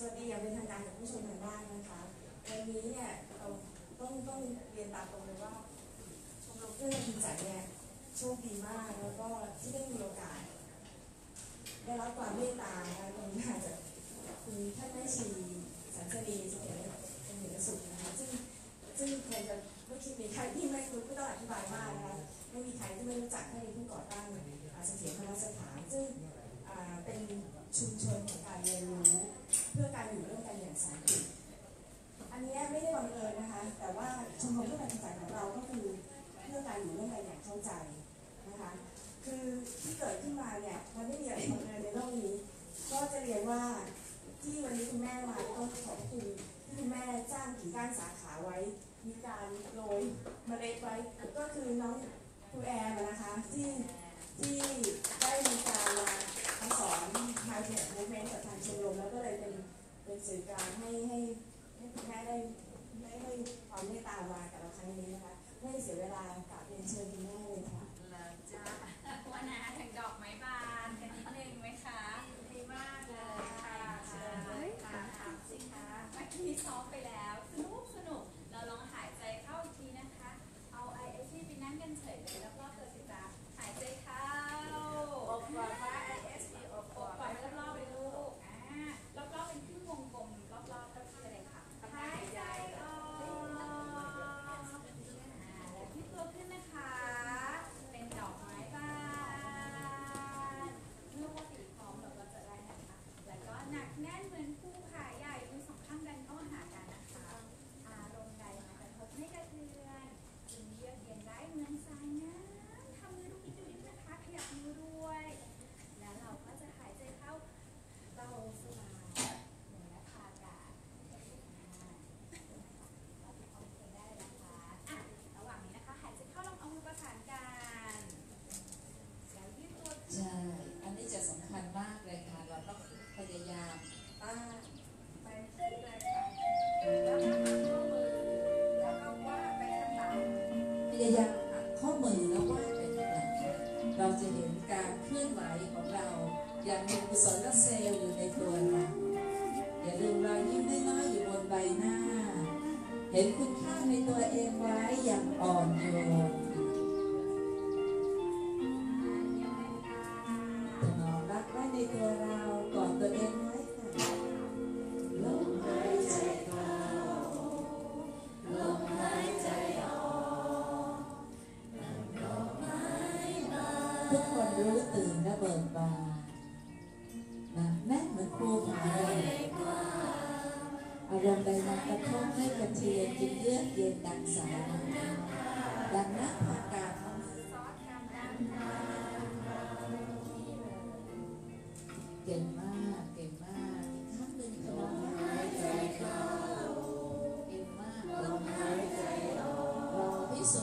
สวัสดีอย่างเป็นทางการกับผู้ชมทางบ้านนะคะวันนี้เนี่ยเราต้องต้องเรียนตามตรงเลยว่าชมรมเพื่อนทีจัดเนี่ยโชคดีมากแล้วก็ที่ได้มีโอกาสได้รับความเมตตาการทำาจากคุณท่านแม่ชีสันสดีเสถียรเป็นเหนือสุดนะคะซึ่งซึ่งใครจะไม่คิดมีใครที่ไม่รู้ก็ต้องอธิบายมากนะคะไม่มีใครที่ไม่รู้จักท่านผู้ก่อตั้งเสถียรพระสถานซึ่งเป็น ชุมชนของการเรียนรู้ เพื่อการอยู่ร่วมกันอย่างสันติอันนี้ไม่ได้บังเอิญนะคะ แต่ว่าชมรมเพื่อการศึกษาของเราก็คือเพื่อการอยู่ร่วมกันอย่างเข้าใจนะคะคือที่เกิดขึ้นมาเนี่ยมันไม่มีอะไรบังเอิญในโลกนี้ ก็จะเรียนว่าที่วันนี้คุณแม่มาต้องขอบคุณที่คุณแม่จ้างกี่ก้านสาขาไว้ มีการโรยเมล็ดไว้ก็คือน้องครูแอร์นะคะที่ที่ได้มีการมา มาสอนทางเนี่ยมูฟเมนต์กับทางชมรมแล้วก็เลยเป็นเป็นสื่อกลางให้ให้ให้คุณแม่ได้ได้ให้ความเมตตาวากับเราครั้งนี้นะคะไม่เสียเวลากราบเรียนเชิญคุณแม่ 一首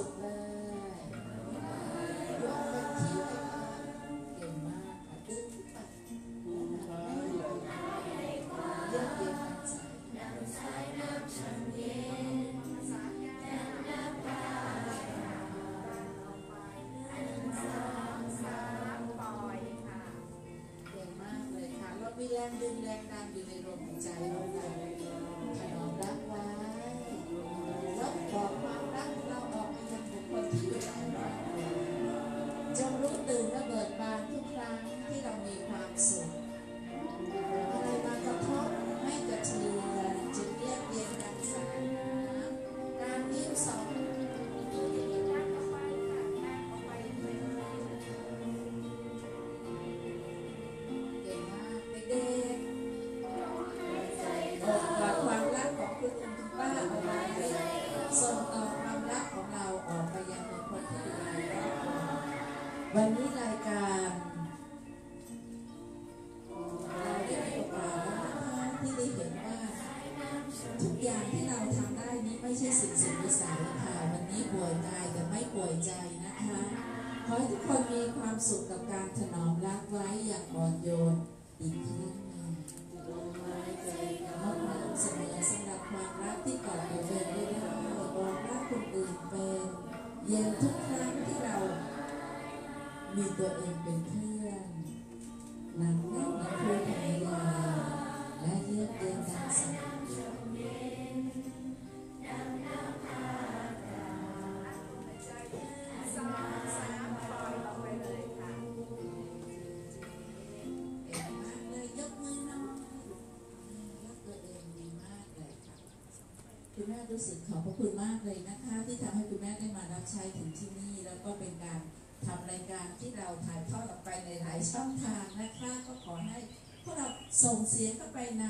รู้สึกขอบพระคุณมากเลยนะคะ ที่ทำให้คุณแม่ได้มารับใช้ถึงที่นี่ แล้วก็เป็นการทำรายการที่เราถ่ายทอดออกไปในหลายช่องทางนะคะ ก็ขอให้พวกเราส่งเสียงเข้าไปใน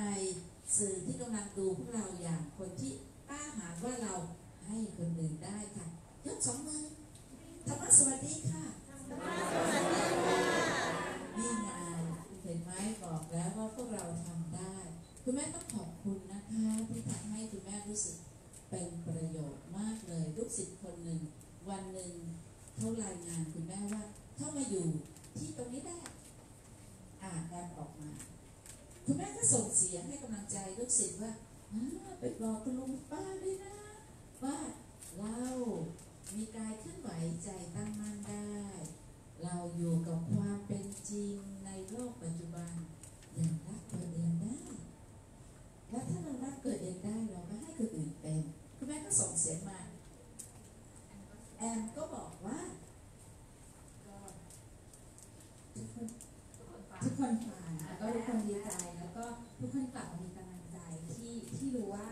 สื่อที่กำลังดูพวกเราอย่างคนที่กล้าหาว่าเราให้คนอื่นได้ค่ะยกสองมือธรรมะสวัสดีค่ะนี่ไงเห็นไหมบอกแล้วว่าพวกเราทำได้ คุณแม่ต้องขอบคุณนะคะที่ทำให้คุณแม่รู้สึก เป็นประโยชน์มากเลยลูกศิษย์คนหนึ่ง วันหนึ่งเขารายงานคุณแม่ว่าเข้ามาอยู่ที่ตรงนี้ได้อ่านการออกมา คุณแม่ก็ส่งเสียงให้กำลังใจลูกศิษย์ว่าไปบอกคุณลุงป้าด้วยนะ ว่าเรามีกายเคลื่อนไหวใจตั้งมั่นได้ เราอยู่กับความเป็นจริงในโลกปัจจุบันอย่างรักตัวเองได้ และถ้าเรารักตัวเองได้เราก็ให้คนอื่นเป็น คุณแม่ก็ส่งเสียงมาแอมก็บอกว่าทุกคนทุกคนฟังแล้วก็ทุกคนดีใจแล้วก็ทุกคนกลับมามีกำลังใจที่ที่รู้ว่า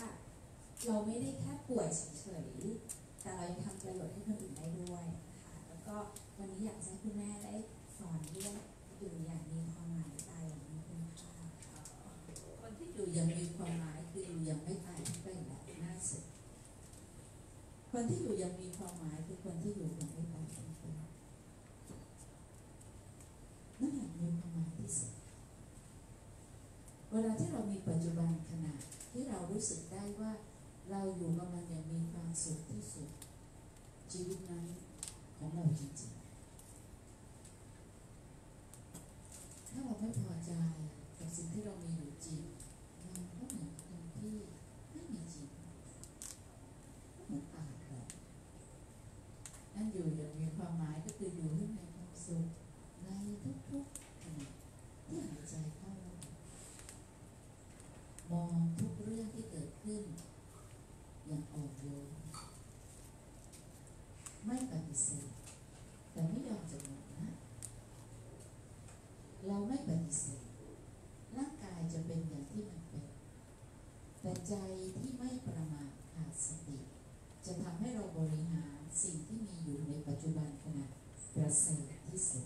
เราไม่ได้แค่ป่วยเฉยๆแต่เรายังทำประโยชน์ให้คนอื่นได้ด้วยนะคะแล้วก็วันนี้อยากให้คุณแม่ได้สอนเรื่องอยู่อย่างมีความหมายใจอย่างมีคุณค่าค่ะคนที่อยู่อย่างมีความหมายคืออยู่อย่างไม่ตายที่เป็นแบบน่าสุด คนที่อยู่อย่างมีความหมายคือคนที่อยู่อย่างไม่ตายที่เป็นนั่นแหละมีความหมายที่สุด เวลาที่เรามีปัจจุบันขณะที่เรารู้สึกได้ว่าเราอยู่กับมันอย่างมีความสุขที่สุด ชีวิตนั้นของเราจริงๆ ถ้าเราไม่พอใจกับสิ่งที่เรามีอยู่จริงเราก็เหมือนคนที่ไม่มีจริงเหมือนตาบอดนั่นอยู่อย่างมีความหมายก็คืออยู่ให้ในความสุขในทุกๆขณะที่หายใจเข้าออกมองทุกเรื่องที่เกิดขึ้น อย่างอ่อนโยนไม่ปฏิเสธแต่ไม่ยอมจะหมดนะ เราไม่ปฏิเสธร่างกายจะเป็นอย่างที่มันเป็น แต่ ใจที่ไม่ประมาทขาดสติ จะทำให้เราบริหารสิ่งที่มีอยู่ในปัจจุบันขณะประเสริฐที่สุด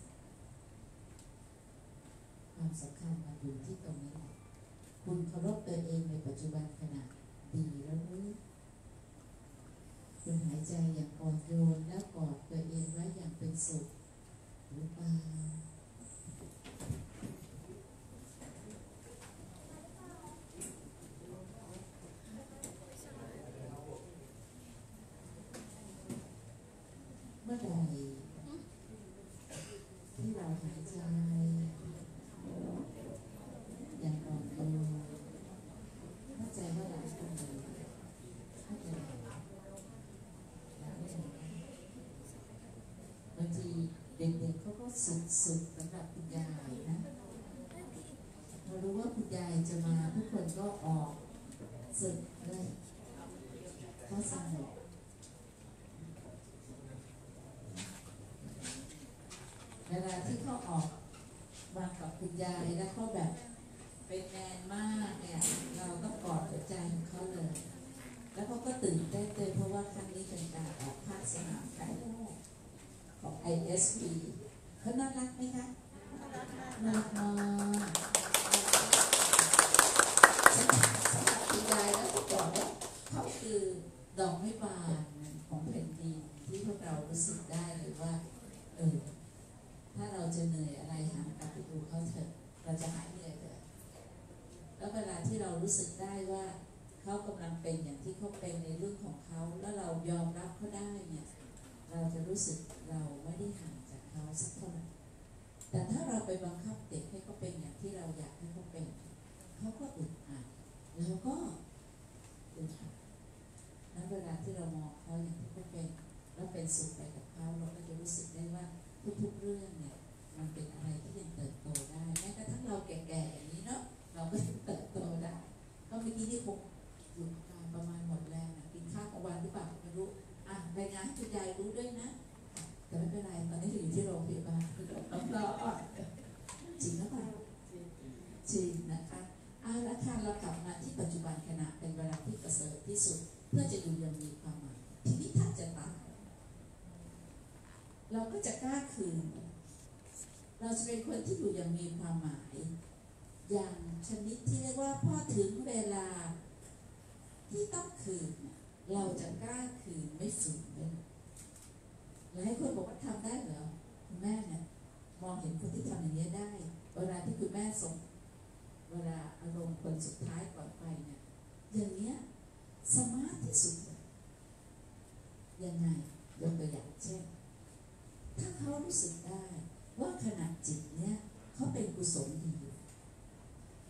ความสำคัญมาอยู่ที่ตรงนี้แหละคุณเคารพตัวเองในปัจจุบันขณะดีแล้วหรือคุณหายใจอย่างอ่อนโยนแล้วกอดตัวเองไว้อย่างเป็นสุขหรือเปล่า เมื่อใดที่เราหายใจอย่างอ่อนโยนเข้าใจว่าหลายคนเลยเข้าใจหลายคนบางทีเด็กๆเขาก็ สุดๆสำหรับคุณยายนะเรารู้ว่าคุณยายจะมาทุกคนก็ออกสุดลยเพราะสนุก เวลาที่เขาออกมากับคุณยายแล้วเขาแบบเป็นแมนมากเนี่ยเราก็กอดหัวใจของเขาเลย แล้วเขาก็ตื่นเต้นเลยเพราะว่าครั้งนี้เป็นการออกภาคสนามครั้งแรกของ ISP เขาน่ารักไหมคะน่ารักมากสำหรับสำหรับคุณยายแล้วก็บอกว่าเขาคือดอกไม้บานของแผ่นดินที่พวกเรารู้สึกได้เลยว่าเออ ถ้าเราจะเหนื่อยอะไรหันกลับไปดูเขาเถอะเราจะหายเหนื่อยเลยแล้วเวลาที่เรารู้สึกได้ว่าเขากำลังเป็นอย่างที่เขาเป็นในเรื่องของเขา แล้วเรายอมรับเขาได้เนี่ย เราจะรู้สึกเราไม่ได้ห่างจากเขาสักเท่าไหร่แต่ถ้าเราไปบังคับเด็กให้เขาเป็นอย่างที่เราอยากให้เขาเป็นเขาก็อึดอัดแล้วก็อึดอัดแล้วเวลาที่เรามองเขาอย่างที่เขาเป็นแล้วเป็นสุขไปกับเขาเราก็จะรู้สึกได้ว่า ทุกๆเรื่องเนี่ยมันเป็นอะไรที่ยังเติบโตได้แม้กระทั่งเราแก่ๆอย่างนี้เนาะเราก็ยังเติบโตได้ก็เมื่อกี้ที่คงหยุดการประมาณหมดแรงนะกินข้าวกลางวันหรือเปล่าไม่รู้อะรายงานให้คุณยายรู้ด้วยนะแต่ไม่เป็นไร ตอนนี้อยู่ที่โรงพยาบาลต้องรออ่อนจริงหรือเปล่าจริงนะคะอาละค่ะเรากลับมาที่ปัจจุบันขณะเป็นเวลาที่ประเสริฐที่สุด เพื่อจะอยู่อยังมีความหมายทีนี้ถ้าจะตาย เราก็จะกล้าคืน เราจะเป็นคนที่อยู่อย่างมีความหมาย อย่างชนิดที่เรียกว่าพอถึงเวลา ที่ต้องคืนน่ะเราจะกล้าคืนไม่ฝืนเลยหลายคนบอกว่าทำได้เหรอคุณแม่เนี่ยมองเห็นคนที่ทำอย่างนี้ยได้ เวลาที่คุณแม่ส่ง เวลาอารมณ์คนสุดท้ายก่อนไปเนี่ยอย่างเนี้ยสมาร์ทที่สุดเลยยังไงยกตัวอย่างเช่น ถ้าเขารู้สึกได้ว่าขณะจิตเนี้ยเขาเป็นกุศลดีอยู่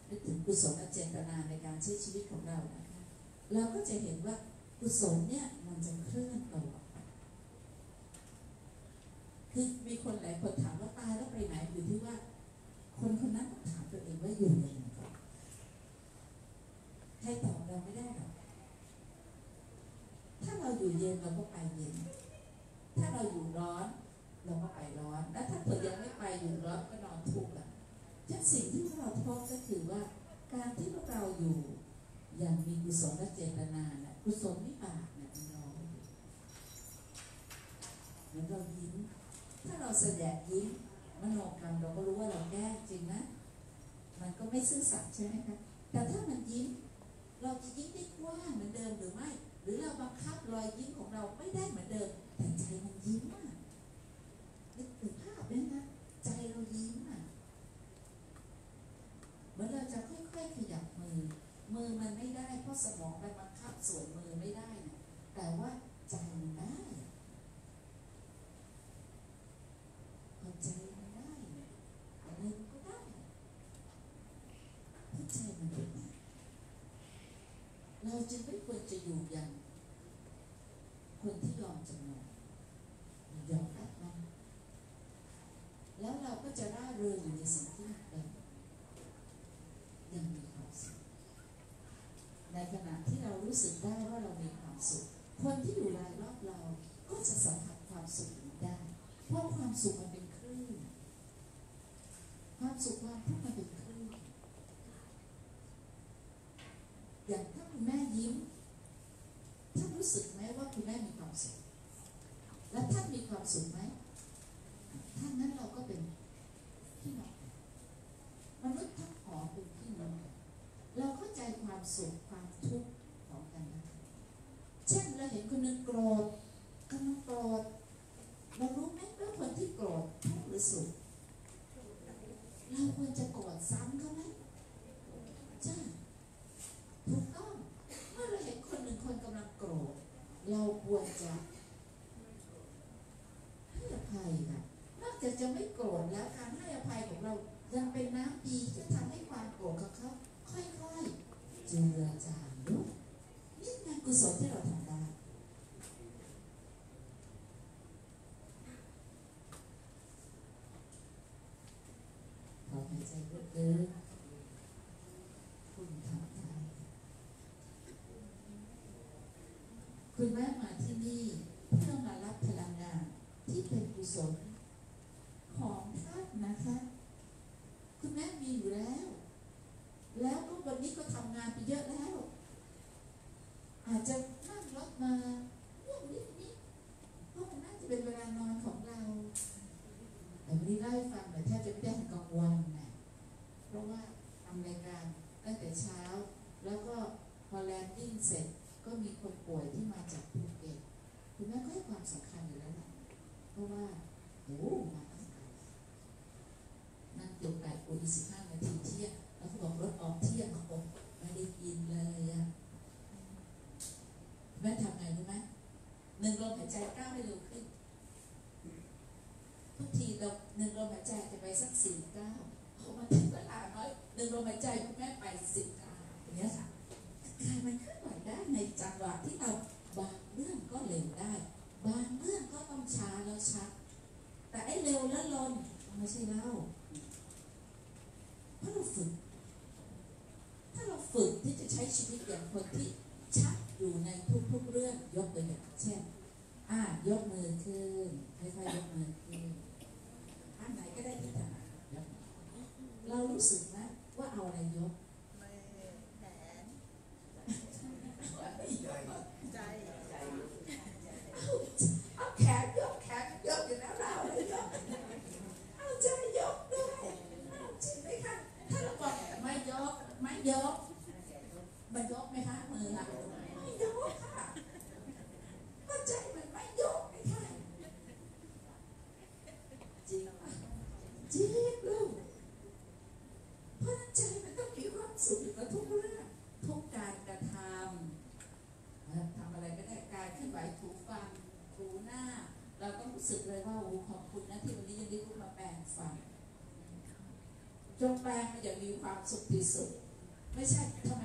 นึกถึงกุ ศลเจตนาในการใช้ชีวิตของเรานะคะเราก็จะเห็นว่ากุศลเนี่ยมันจะเคลื่อนตลอดไปคือมีคนหลายคนถามว่าตายแล้วไปไหนอยู่ที่ว่า คนคนนั้นต้องถามตัวเองว่าอยู่ยังไงก่อนใครตอบเราไม่ได้หรอกถ้าเราอยู่เย็นเราก็ไปเย็น ถ้าเราอยู่ร้อนเราก็ไปร้อน แล้วถ้าเกิดยังไม่ไปอยู่ร้อนก็นอนทุกข์อะฉะนั้นสิ่งที่เราพบก็คือว่า การที่พวกเราอยู่อย่างมีกุศลเจตนาน่ะกุศลวิบากเนี่ยนน้อยเหมือนเรายิ้ม ถ้าเราแสดงยิ้มมโนกรรมเราก็รู้ว่าเราแกล้งจริงนะ มันก็ไม่ซื่อสัตย์ใช่ไหมคะ แต่ถ้ามันยิ้ม เราจะยิ้มได้กว้างเหมือนเดิมหรือไม่ หรือเราบังคับรอยยิ้มของเราไม่ได้เหมือนเดิม แต่ใจมันยิ้มอะนึกถึงภาพด้วยนะ ใจเรายิ้มอะ เหมือนเราจะค่อย ๆขยับมือ มือมันไม่ได้เพราะสมองมันบังคับส่วนมือไม่ได้นะแต่ว่าใจมันได้อะพอใจมันได้เนี่ยอะไรก็ได้เพราะใจมันเป็นไงเราจึงไม่ควรจะอยู่อย่างคนที่ยอมจำนนยอมรับมันแล้วเราก็จะได้เริงอยู่ในสิ่งที่มันเป็น ยังมีความสุขในขณะที่เรู้สึกได้ว่าเรามีความสุข คนที่อยู่รายรอบเราก็จะสัมผัสความสุขนี้ได้ เพราะความสุขมันเป็นคลื่น ความสุขความทุกข์มันเป็นคลื่น อย่างถ้าคุณแม่ยิ้มท่านรู้สึกไหมว่าคุณแม่มีความสุข และท่านมีความสุขไหมถ้านั้นเราก็เป็นพี่น้องมนุษย์ทั้งหอเป็นพี่น้องเราเข้าใจความสุขความทุกข์ของกันและกันเช่นเราเห็นคนหนึ่งโกรธกำลังโกรธเรารู้ไหมว่าคนที่โกรธทุกข์หรือสุข เราควรจะโกรธซ้ำเขาไหมใช่ถูกต้อง เมื่อเราเห็นคนหนึ่งคนกำลังโกรธ เราควรจะให้อภัยค่ะนอกจากจะไม่โกรธแล้วการให้อภัยของเรายังเป็นน้ำดีที่ทำให้ความโกรธของเขาค่อยๆเจือจางด้วยนี่งานกุ ศลที่เราทำได้ ขอหายใจลึกๆคุณทำได้ คุณแม่มาที่นี่เพื่อมารับพลังงานที่เป็นกุศลของท่านนะคะ คุณแม่มีอยู่แล้ว แล้วก็วันนี้ก็ทำงานไปเยอะแล้ว อาจจะนั่งรถมาง่วงนิดนิดๆเพราะมันน่าจะเป็นเวลานอนของเราแต่วันนี้เล่าให้ฟังหน่อยแทบจะไม่ได้กลางวันนะเพราะว่าทำรายการตั้งแต่เช้า แล้วก็พอแลนดิ้งเสร็จ ก็มีคนป่วยที่มาจากภูเก็ตคุณแม่ก็ให้ความสำคัญอยู่แล้วนะเพราะว่าโอ้มาตั้งไกลนั่งเกี่ยวไก่โอ้ยสิบห้านาทีเที่ยงแล้วเขาบอกรถออกเที่ยงเขาบอกไม่ได้กินเลยอะแม่ทำไงรู้ไหมห นึ่งลมหายใจก้าวให้เร็วขึ้น ทุกทีเราหนึ่งลมหายใจจะไปสักสี่ จงแปลงอย่างมีความสุขที่สุด ไม่ใช่ทำ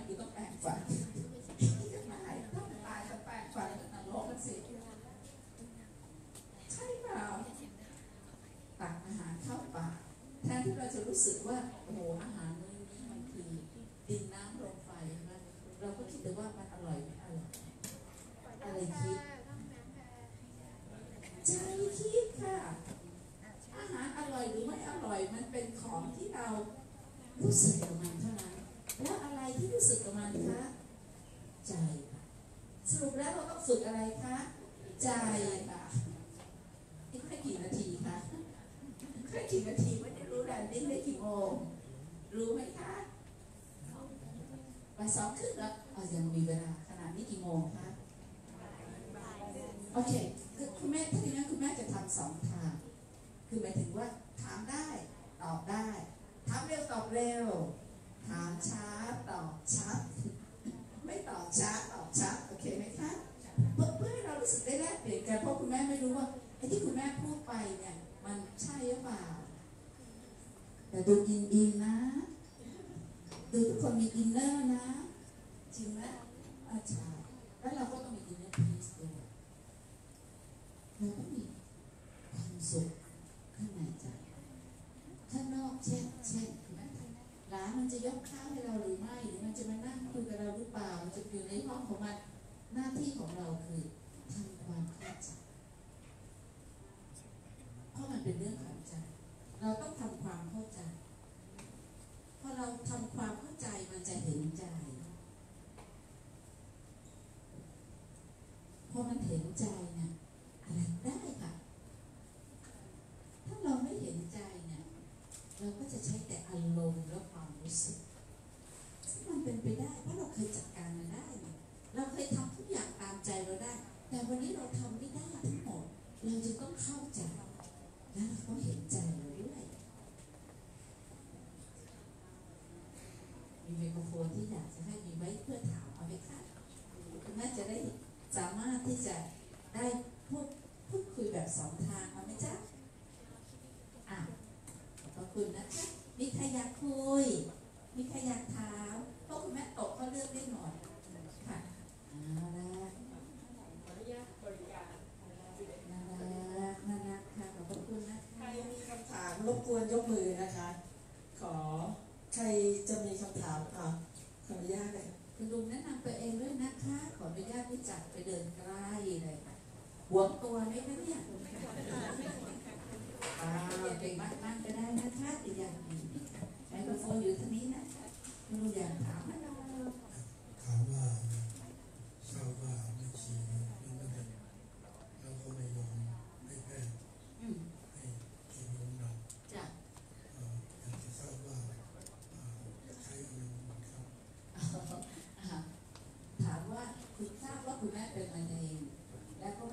ของที่เรารู้สึกกับมันเท่านั้น แล้วอะไรที่รู้สึกกับมันคะใจสรุปแล้วเราต้องฝึกอะไรคะใจะนี่แค่กี่นาทีคะแค่กี่นาทีไม่ได้รู้ดันดิ้นได้กี่โมงรู้ไหมคะมาสองครึ่งแล้วยังมีเวลา เร็ว ถามช้าตอบชัด ไม่ตอบช้าตอบชัดโอเคไหมคะเพื่อให้เรารู้สึกได้แลกเปลี่ยนกันเพราะคุณแม่ไม่รู้ว่าไอ้ที่คุณแม่พูดไปเนี่ยมันใช่หรือเปล่า แต่ดูอินอินนะ ดูทุกคนมีอินเนอร์นะ จริงไหมอาจารย์แล้วเราก็ แต่วันนี้เราทำไม่ได้ทั้งหมด เราจะต้องเข้าใจและเราก็เห็นใจเราด้วยมีไมโครโฟนที่อยากจะให้มีไว้เพื่อถามเอาไหมคะน่าจะได้สามารถที่จะได้พูดพูดคุยแบบสองทางเอาไหมจ๊ะอะขอบคุณนะคะมีใครอยากคุย มีใครอยากถาม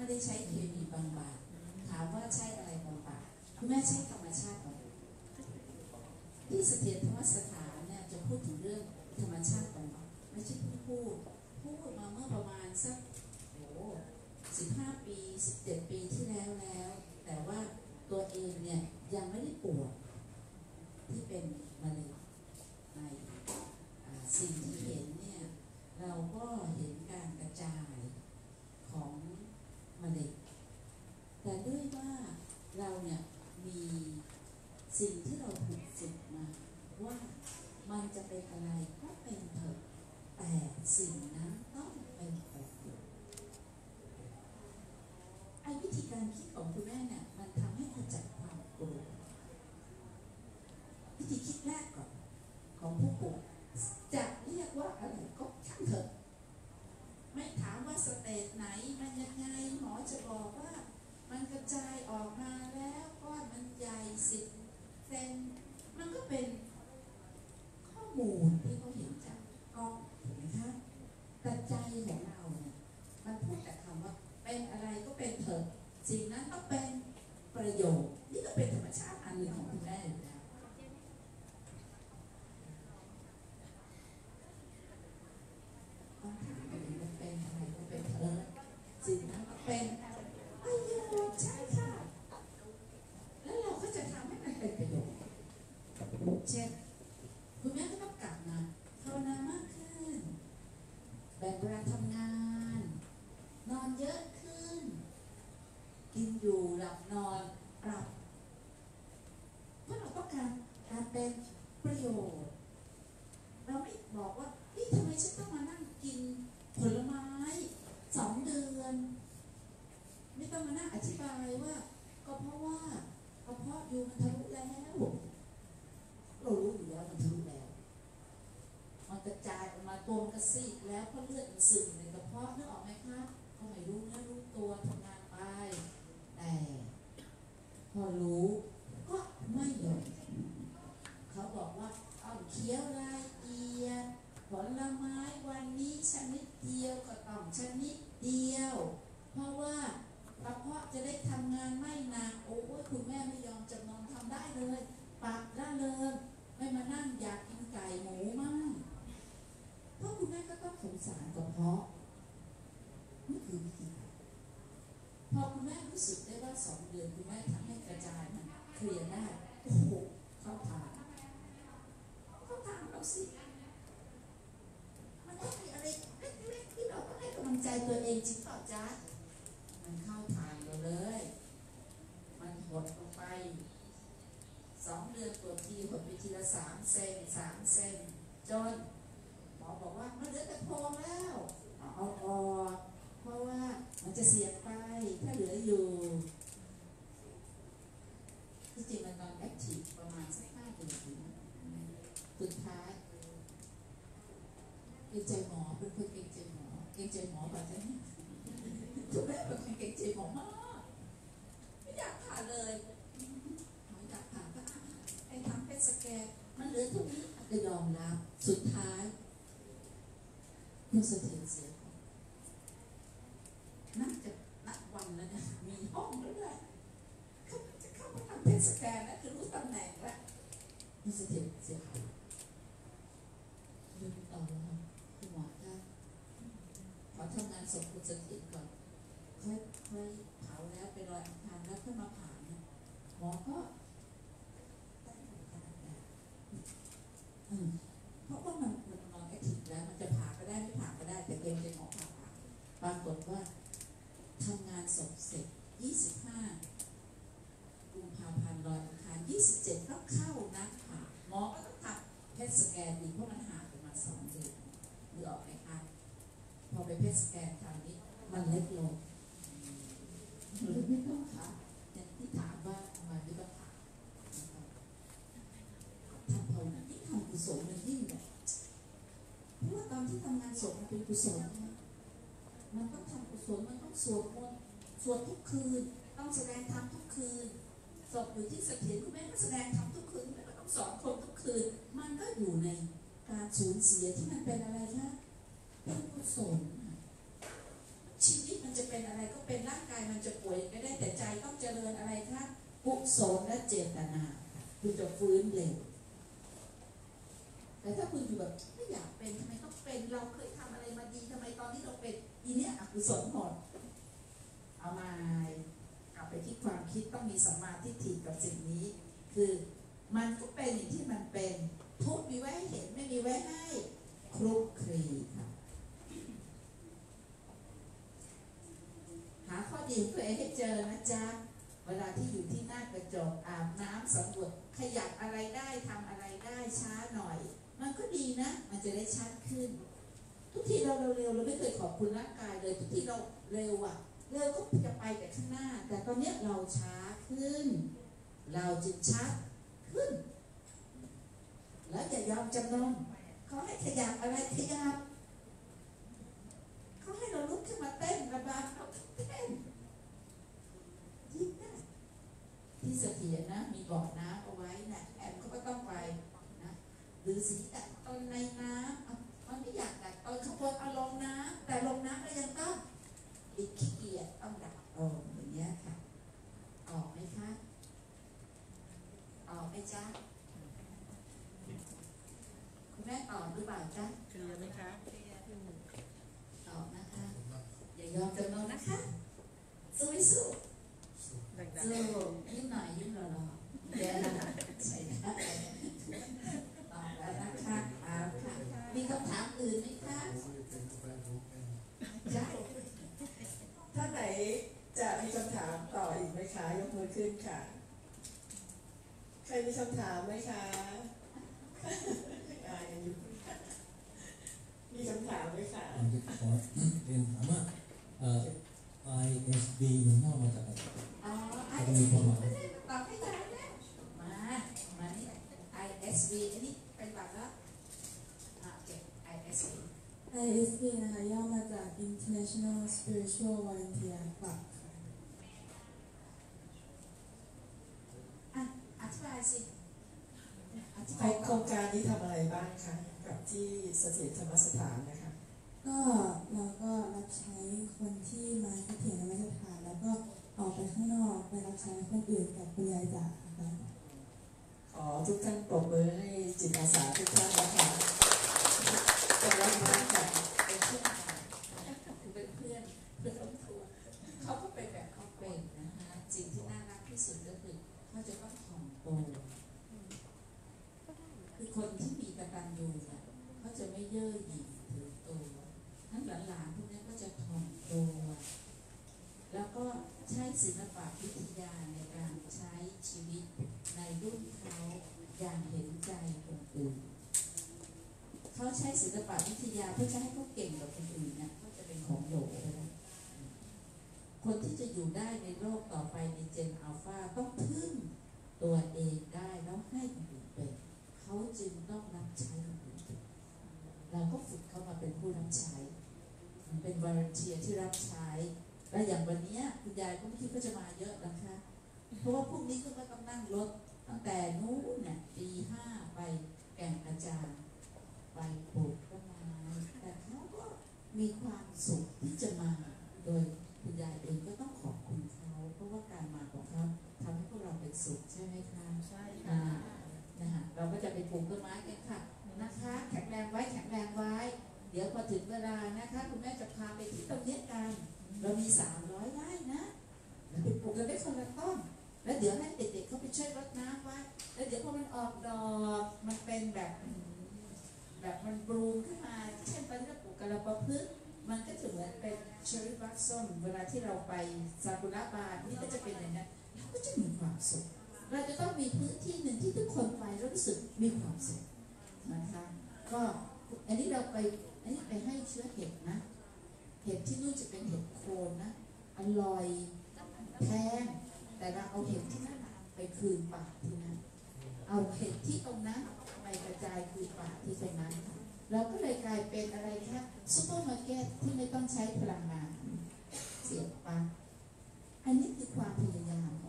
ได้ใช้เคมีบำบัดถามว่าใช้อะไรบำบัดคุณแม่ใช้ธรรมชาติบำบัที่เสถียรธรรมสถานเนี่ยจะพูดถึงเรื่องธรรมชาติบำบัดไม่ใช่พูดพูดพูดมาเมื่อประมาณสักโอ้สิบห้าปีสิบเจ็ดปีที่แล้วแล้ว แต่ว่าตัวเองเนี่ยยังไม่ได้ปวด compliment. เวลาทำงาน นอนเยอะขึ้น กินอยู่หลับนอนปรับเพราะเราต้องการการเป็นประโยชน์ เราไม่บอกว่านี่ทำไมฉันต้องมานั่งกินผลไม้สองเดือน ไม่ต้องมานั่งอธิบายว่า ก็เพราะว่ากระเพาะอยู่มันทะลุแล้วเรารู้อยู่แล้วมันทะลุแล้ว มันกระจายออกมาตัวมันกระซีกแล้วเพราะเลือด อทำงานศพคุณเสถียรก่อนค่อยค่อยเผาแล้วไปลอยอังคารแล้วค่อยมาผ่าเนี่ยหมอก็ตั้งขนาดนั้นอืมเพราะว่ามันมันนอนแอคทีฟแล้ว มันจะผ่าก็ได้ไม่ผ่าก็ได้ แต่เกรงใจหมอผ่าผ่าปรากฏว่าทำงานศพเสร็จ 25 กุมภาพันธ์ลอยอังคาร 27 ก็เข้านัดผ่าหมอก็ต้องทำเพชสแกนอีกเพราะมันห่างกันมาสองเดือนหรือออกไหมคะ อไปเพชสแกนคราวนี้ มันเล็กลงหรือไม่ต้องค่ะอย่างที่ถามว่าทำไมไม่ต้องผ่าทำภาวนายิ่ทำกุศลมันยิ่งแบบเพราะว่าตอนที่ทำงานศพมันเป็นกุศลนะมันต้องทำกุศลมันต้องสวดมนต์สวดทุกคืน ต้องแสดงธรรมทุกคืนศพอยู่ที่เสถียรคุณแม่ก็แสดงธรรมทุกคืนแม่ก็ต้องสอนคนทุกคืน มันก็อยู่ในการสูญเสียที่มันเป็นอะไรคะ เป็นกุศลน่ะชีวิตมันจะเป็นอะไรก็เป็นร่างกายมันจะป่วยก็ได้แต่ใจต้องเจริญอะไรคะกุศลและเจตนาคุณจะฟื้นเร็วแต่ถ้าคุณอยู่แบบไม่อยากเป็นทำไมต้องเป็นเราเคยทำอะไรมาดีทำไมตอนนี้เราเป็นอีเนี้ยอกุศลหมดเอามากลับไปที่ความคิดต้องมีสัมมาทิฏฐิกับสิ่งนี้ คือมันก็เป็นอย่างที่มันเป็นทุกมีไว้ให้เห็นไม่มีไว้ให้คลุกคลีค่ะ หาข้อดีของตัวเองให้เจอนะจ๊ะ เวลาที่อยู่ที่หน้ากระจกอาบน้ำสำรวจขยับอะไรได้ทำอะไรได้ช้าหน่อย มันก็ดีนะ มันจะได้ชัดขึ้น ทุกทีเราเร็วเราไม่เคยขอบคุณร่างกายเลยทุกทีเราเร็วอะเร็วก็จะไปแต่ข้างหน้า แต่ตอนนี้เราช้าขึ้น เราจึงชัดขึ้น แล้วอย่ายอมจำนนเขาให้ขยับอะไรขยับ ขาให้เราลุกขึ้นมาเต้นระบายเขาเต้นยิ่งได้ที่เสถียรนะ มีบ่อน้ำเอาไว้นะแอมก็ต้องไปนะหรือสีแตะตอนในน้ำมันไม่อยากแตะตอนข้างบนเอาลงน้ำแต่ลงน้ำเรายังต้องอีกขี้เกียจต้องดัดตนอย่างเงี้ยค่ะออกไหมคะออกไหมจ๊ะคุณแม่ตอบหรือเปล่าจ๊ะเคลียร์ไหมคะ ยอมจำนนนะคะสู้ไม่สู้สุดดังสู้ยิ้มหน่อยยิ้มหล่อๆเดี๋ยวใส่ได้ตอบแล้วนะคะเอาค่ะมีคำถามอื่นไหมคะจ๊ะท่านไหนจะมีคำถามต่ออีกไหมคะยกมือขึ้นค่ะ ใครมีคำถามไหมคะยังอยู่มีคำถามไหมคะผมจะขอเรียนถามว่า เอ่อ ISD มันย่อมาจากอะไรอ๋อไอจะเอมีความหมายตอบให้ได้แล้วมา มานี่ ISV อันนี้เป็นแบบว่าอะโอเค ISV ISV นะคะย่อมาจาก International Spiritual Volunteer Club ค่ะอะอธิบายสิอธิบายโคต่รองการนี้ทำอะไรบ้างคะกับที่เสถียรธรรมสถานนะคะ ก็เราก็รับใช้คนที่มาที่เถียรธรรมสถานแล้วก็ออกไปข้างนอกไปรับใช้คนอื่นกับคุณยายจ๋าค่ะขอทุกท่านปรบมือให้จิตอาสาทุกท่านนะคะกำลังมาค่ะเป็นเพื่อนกันคือเป็นเพื่อนเพื่อนร่วมทัวร์เขาก็เป็นแบบเขาเป็นนะคะสิ่งที่น่ารักที่สุดก็คือเขาจะต้องถ่อมตัวคือคนที่มีกตัญญูเนี่ยเขาจะไม่เย่อหยิ่งถือตัวทั้งหลานๆพวกนี้ก็จะถ่อมตัว แล้วก็ใช้ศิลปะวิทยาในการใช้ชีวิตในรุ่นเขาอย่างเห็นใจคนอื่น เขาใช้ ศิลปะวิทยาเพื่อจะให้เขาเก่งกว่าคนอื่นเนี่ยเขาจะเป็นของโหลไปแล้วคนที่จะอยู่ได้ในโลกต่อไปในเจนอัลฟาต้องพึ่งตัวเองได้แล้วให้คนอื่นเป็นเขาจึงต้องรับใช้คนอื่นเราก็ฝึกเขามาเป็นผู้รับใช้มันเป็นวารันเทียที่รับใช้แล้วอย่างวันเนี้ยคุณยายก็ไม่คิดว่าจะมาเยอะนะคะ เพราะว่าพรุ่งนี้ก็ต้องนั่งรถตั้งแต่นู้นเนี่ยตีห้าไปแก่งอาจารย์ ไปปลูกต้นไม้แต่เขาก็มีความสุขที่จะมา โดยคุณยายเองก็ต้องขอบคุณเขา เพราะว่าการมาของเขาทำให้พวกเราเป็นสุขใช่ไหมคะ ใช่ อ่า ค่ะ นะคะเราก็ จะไปปลูกต้นไม้กันค่ะนะคะ แข็งแรงไว้แข็งแรงไว้ เดี๋ยวพอถึงเวลานะคะ คุณแม่จะพาไปที่ตรงนี้กันเรามีสามร้อยไร่นะเราไปปลูกกันได้คนละต้นแล้วเดี๋ยวให้เด็กๆเขาไปช่วยรดน้ำไว้แล้วเดี๋ยวพอมันออกดอกมันเป็นแบบแบบมันบลูมขึ้นมาเช่นตอนที่เราปลูกกระปะพึกมันก็จะเหมือนเป็นเชอร์รี่บลัซซัมเวลาที่เราไปซากุระบานนี่ก็จะเป็นอย่างนั้นเราก็จะมีความสุข เราจะต้องมีพื้นที่หนึ่งที่ทุกคนไปแล้วรู้สึกมีความสุขนะคะก็อันนี้เราไปอันนี้ไปให้เชื้อเห็ดนะ เห็ดที่นู่นจะเป็นเห็ดโคนนะอร่อยแพงแต่เราเอาเห็ดที่นั่นน่ะไปคืนป่าที่นั่นเอาเห็ดที่ตรงนั้นไปกระจายคืนป่าที่ตรงนั้นเราก็เลยกลายเป็นอะไรคะซูเปอร์มาร์เก็ตที่ไม่ต้องใช้พลังงานเสียบปลั๊กอันนี้คือความพยายามของ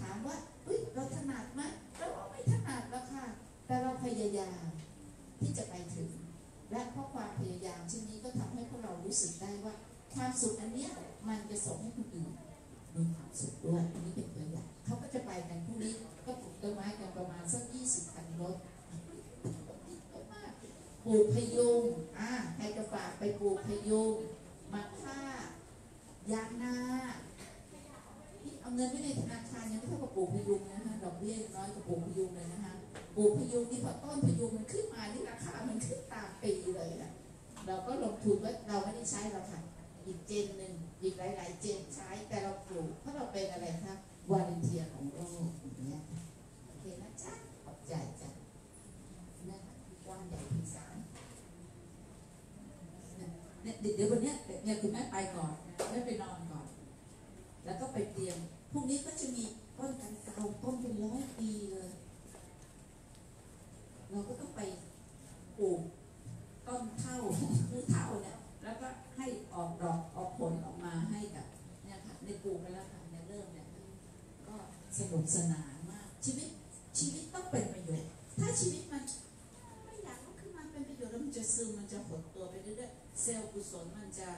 ถามว่าเฮ้ยเราถนัดไหมเราไม่ถนัดแล้วค่ะ แต่เราพยายามที่จะไปถึง และเพราะความพยายามชิ้นนี้ก็ทำให้พวกเรารู้สึกได้ว่า ความสุขอันเนี้ยมันจะส่งให้คนอื่นมีความสุขด้วยอันนี้เป็นตัวอย่างเขาก็จะไปกันพรุ่งนี้ก็ปลูกต้นไม้กันประมาณสักยี่สิบคันรถปลูกพยุงอ่าใครจะฝากไปปลูกพยุงมะค่ายางนา เอาเงินไว้ในธนาคารยังไม่เท่ากับปลูกพยุงนะคะดอกเบี้ยน้อยกว่าปลูกพยุงเลยนะคะปลูกพยุงนี่พอต้นพยุงมันขึ้นมานี่ราคามันขึ้นตามปีเลยนะเราก็ลงทุนว่าเราไม่ได้ใช้เราค่ะอีกเจนหนึ่งอีกหลาย ๆ เจนใช้แต่เราปลูกเพราะเราเป็นอะไรคะวาเลนเทียของโลกอย่างเงี้ยโอเคนะจ๊ะขอบใจจ้ะนั่นคือกว้างใหญ่พิสารเนี่ยเดี๋ยวเดี๋ยววันเนี้ยเนี่ยคุณแม่ไปก่อนแม่ไปนอนก่อน แล้วก็ไปเตรียม พรุ่งนี้ก็จะมีต้นกันเกาต้นเป็นร้อยปีเลย เราก็ต้องไปปลูกต้นเท่าคือเท่าเนี่ยแล้วก็ให้ออกดอกออกผลออกมาให้กับเนี่ยค่ะในปลูกกันแล้วค่ะเนี่ยเริ่มเนี่ยก็สนุกสนานมาก ชีวิตชีวิตต้องเป็นประโยชน์ ถ้าชีวิตมันไม่อยากลุกขึ้นมาเป็นประโยชน์แล้วมันจะซึมมันจะหดตัวไปเรื่อยๆเซลล์กุศลมันจะ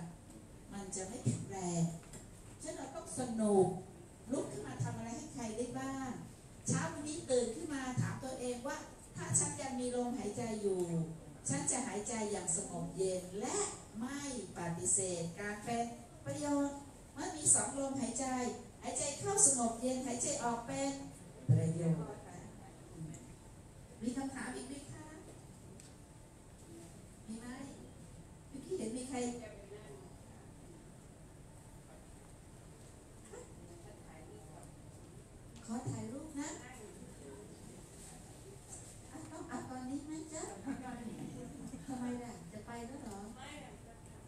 มันจะไม่แข็งแรงฉะนั้นเราต้องสนุก ลุกขึ้นมาทำอะไรให้ใครได้บ้าง เช้าวันนี้ตื่นขึ้นมาถามตัวเองว่า ถ้าฉันยังมีลมหายใจอยู่ ฉันจะหายใจอย่างสงบเย็นและไม่ปฏิเสธ การเป็นประโยชน์เมื่อมีสองลมหายใจ หายใจเข้าสงบเย็นหายใจออกเป็นประโยชน์มีคำถามอีกไหมคะมีไหมเมื่อกี้เห็นมีใคร ขอถ่ายรูปนะอะต้องอัดตอนนี้ไหมจ๊ะทำไมล่ะ จะไปแล้วเหรอ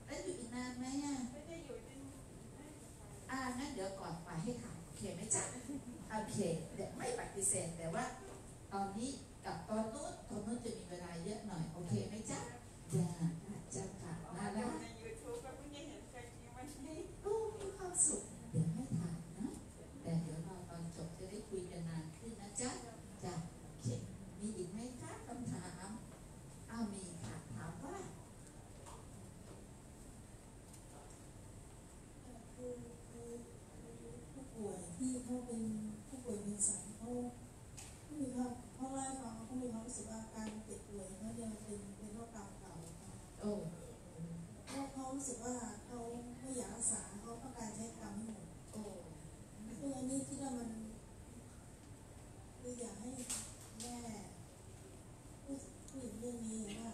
แล้วอยู่อีกนานไหมอะอ่างั้นเดี๋ยวก่อนไปให้ถ่ายโอเคไหมจ๊ะโอเค เดี๋ยวไม่ปฏิเสธแต่ว่า ตอนนี้กับตอนนู้นตอนนู้นจะมีเวลาเยอะหน่อย โอเคไหมจ๊ะจ้าจ้าค่ะน่ารัก โอ้มีความสุข เดี๋ยวให้ถ่ายนะ แต่เดี๋ยวเราตอนจบจะได้คุยกันนานขึ้นนะจ๊ะจ้ะโอเคมีอีกไหมคะคำถามอ้าวมีค่ะ ถามว่า คือคือผู้ป่วยที่เขาเป็นผู้ป่วยเป็น สันเขาเขามีความเขาเล่าให้ฟังว่าเขามีความรู้สึกว่าการเจ็บป่วยเขายังเป็นเป็นโรคเก่าเก่าโอ้เพราะเขารู้สึกว่าเขาไม่อยากรักษาเขาต้องการใช้กรรมให้หมดโอ้คืออันนี้ที่ว่ามันคืออยากให้แม่พูดพูดถึงเรื่องนี้ว่า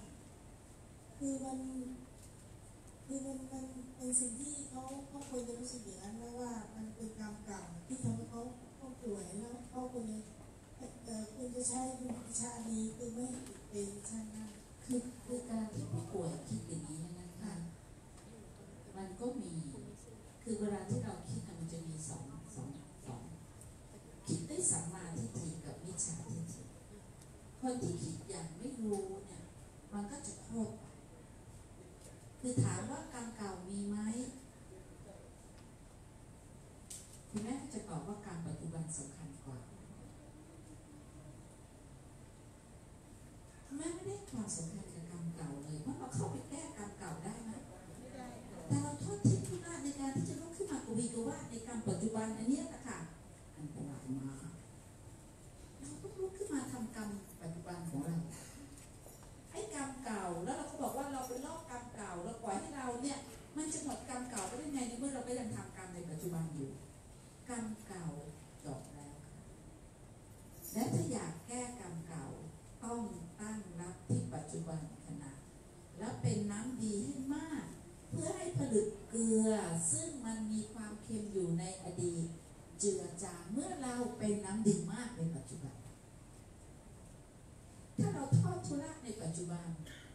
คือมันคือมันมันเป็นสิ่งที่เขาเขาควรจะรู้สึกอย่างนั้นนะว่ามันเป็นกรรมเก่าที่ทำให้เขาเขาป่วยแล้วเขาควรจะเอ่อควรจะใช้วิชานี้คือไม่ให้ติดเป็นชาติหน้า คือคือการที่ผู้ป่วยคิดอย่างนี้นะคะ มันก็มี คือเวลาที่เราคิดน่ะมันจะมีสองสองสองคิดด้วยสัมมาทิฏฐิกับมิจฉาทิฏฐิคนที่คิดอย่างไม่รู้เนี่ย มันก็จะโทษไปคือถามว่ากรรมเก่ามีไหมคุณแม่ก็จะตอบว่ากรรมปัจจุบันสำคัญกว่าคุณแม่ไม่ได้ความสำคัญกับกรรมเก่าเลยว่าเราเข้าไปแก้กรรมเก่าได้ไหม แต่เราโทษทิ้งทุกนาในการที่จะลุกขึ้นมากวีกว่าในกรรมปัจจุบันอันเนี้ยนะคะอันตรายมากเราต้องลุกขึ้นมาทำกรรมปัจจุบันของเราไอ้กรรมเก่าแล้วเราก็บอกว่าเราไปลอกกรรมเก่าเราปล่อยให้เราเนี่ย มันจะหมดกรรมเก่าไปได้ไงในเมื่อเราก็ยังทำกรรมในปัจจุบันอยู่ กรรมเก่าจบแล้วค่ะและถ้าอยากแก้กรรมเก่าต้องตั้งรับที่ปัจจุบันขณะ แล้วเป็นน้ำดีให้มาก เพื่อให้ผลึกเกลือ ซึ่งมันมีความเค็มอยู่ในอดีต เจือจางเมื่อเราเป็นน้ำดีมากในปัจจุบัน ถ้าเราทอดทุระในปัจจุบัน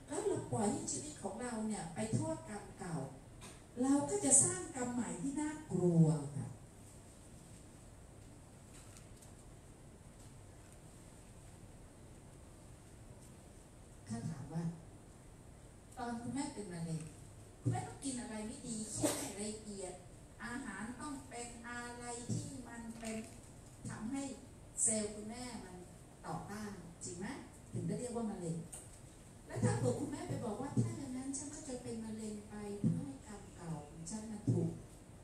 แล้วเราปล่อยให้ชีวิตของเราเนี่ยไปโทษกรรมเก่า เราก็จะสร้างกรรมใหม่ที่น่ากลัวค่ะ ถ้าถามว่า ตอน คุณแม่เป็นมะเร็งคุณแม่ต้องกินอะไรไม่ดีเคี่ยวให้ละเอียด อาหารต้องเป็นอะไรที่มันเป็นทำให้เซลล์คุณแม่มันต่อต้านจริงไหมถึงได้เรียกว่ามะเร็ง แล้วถ้าเกิดคุณแม่ไปบอกว่าถ้าอย่างนั้นฉันก็จะเป็นมะเร็งไปเพื่อให้กรรมเก่าของฉันมันถูก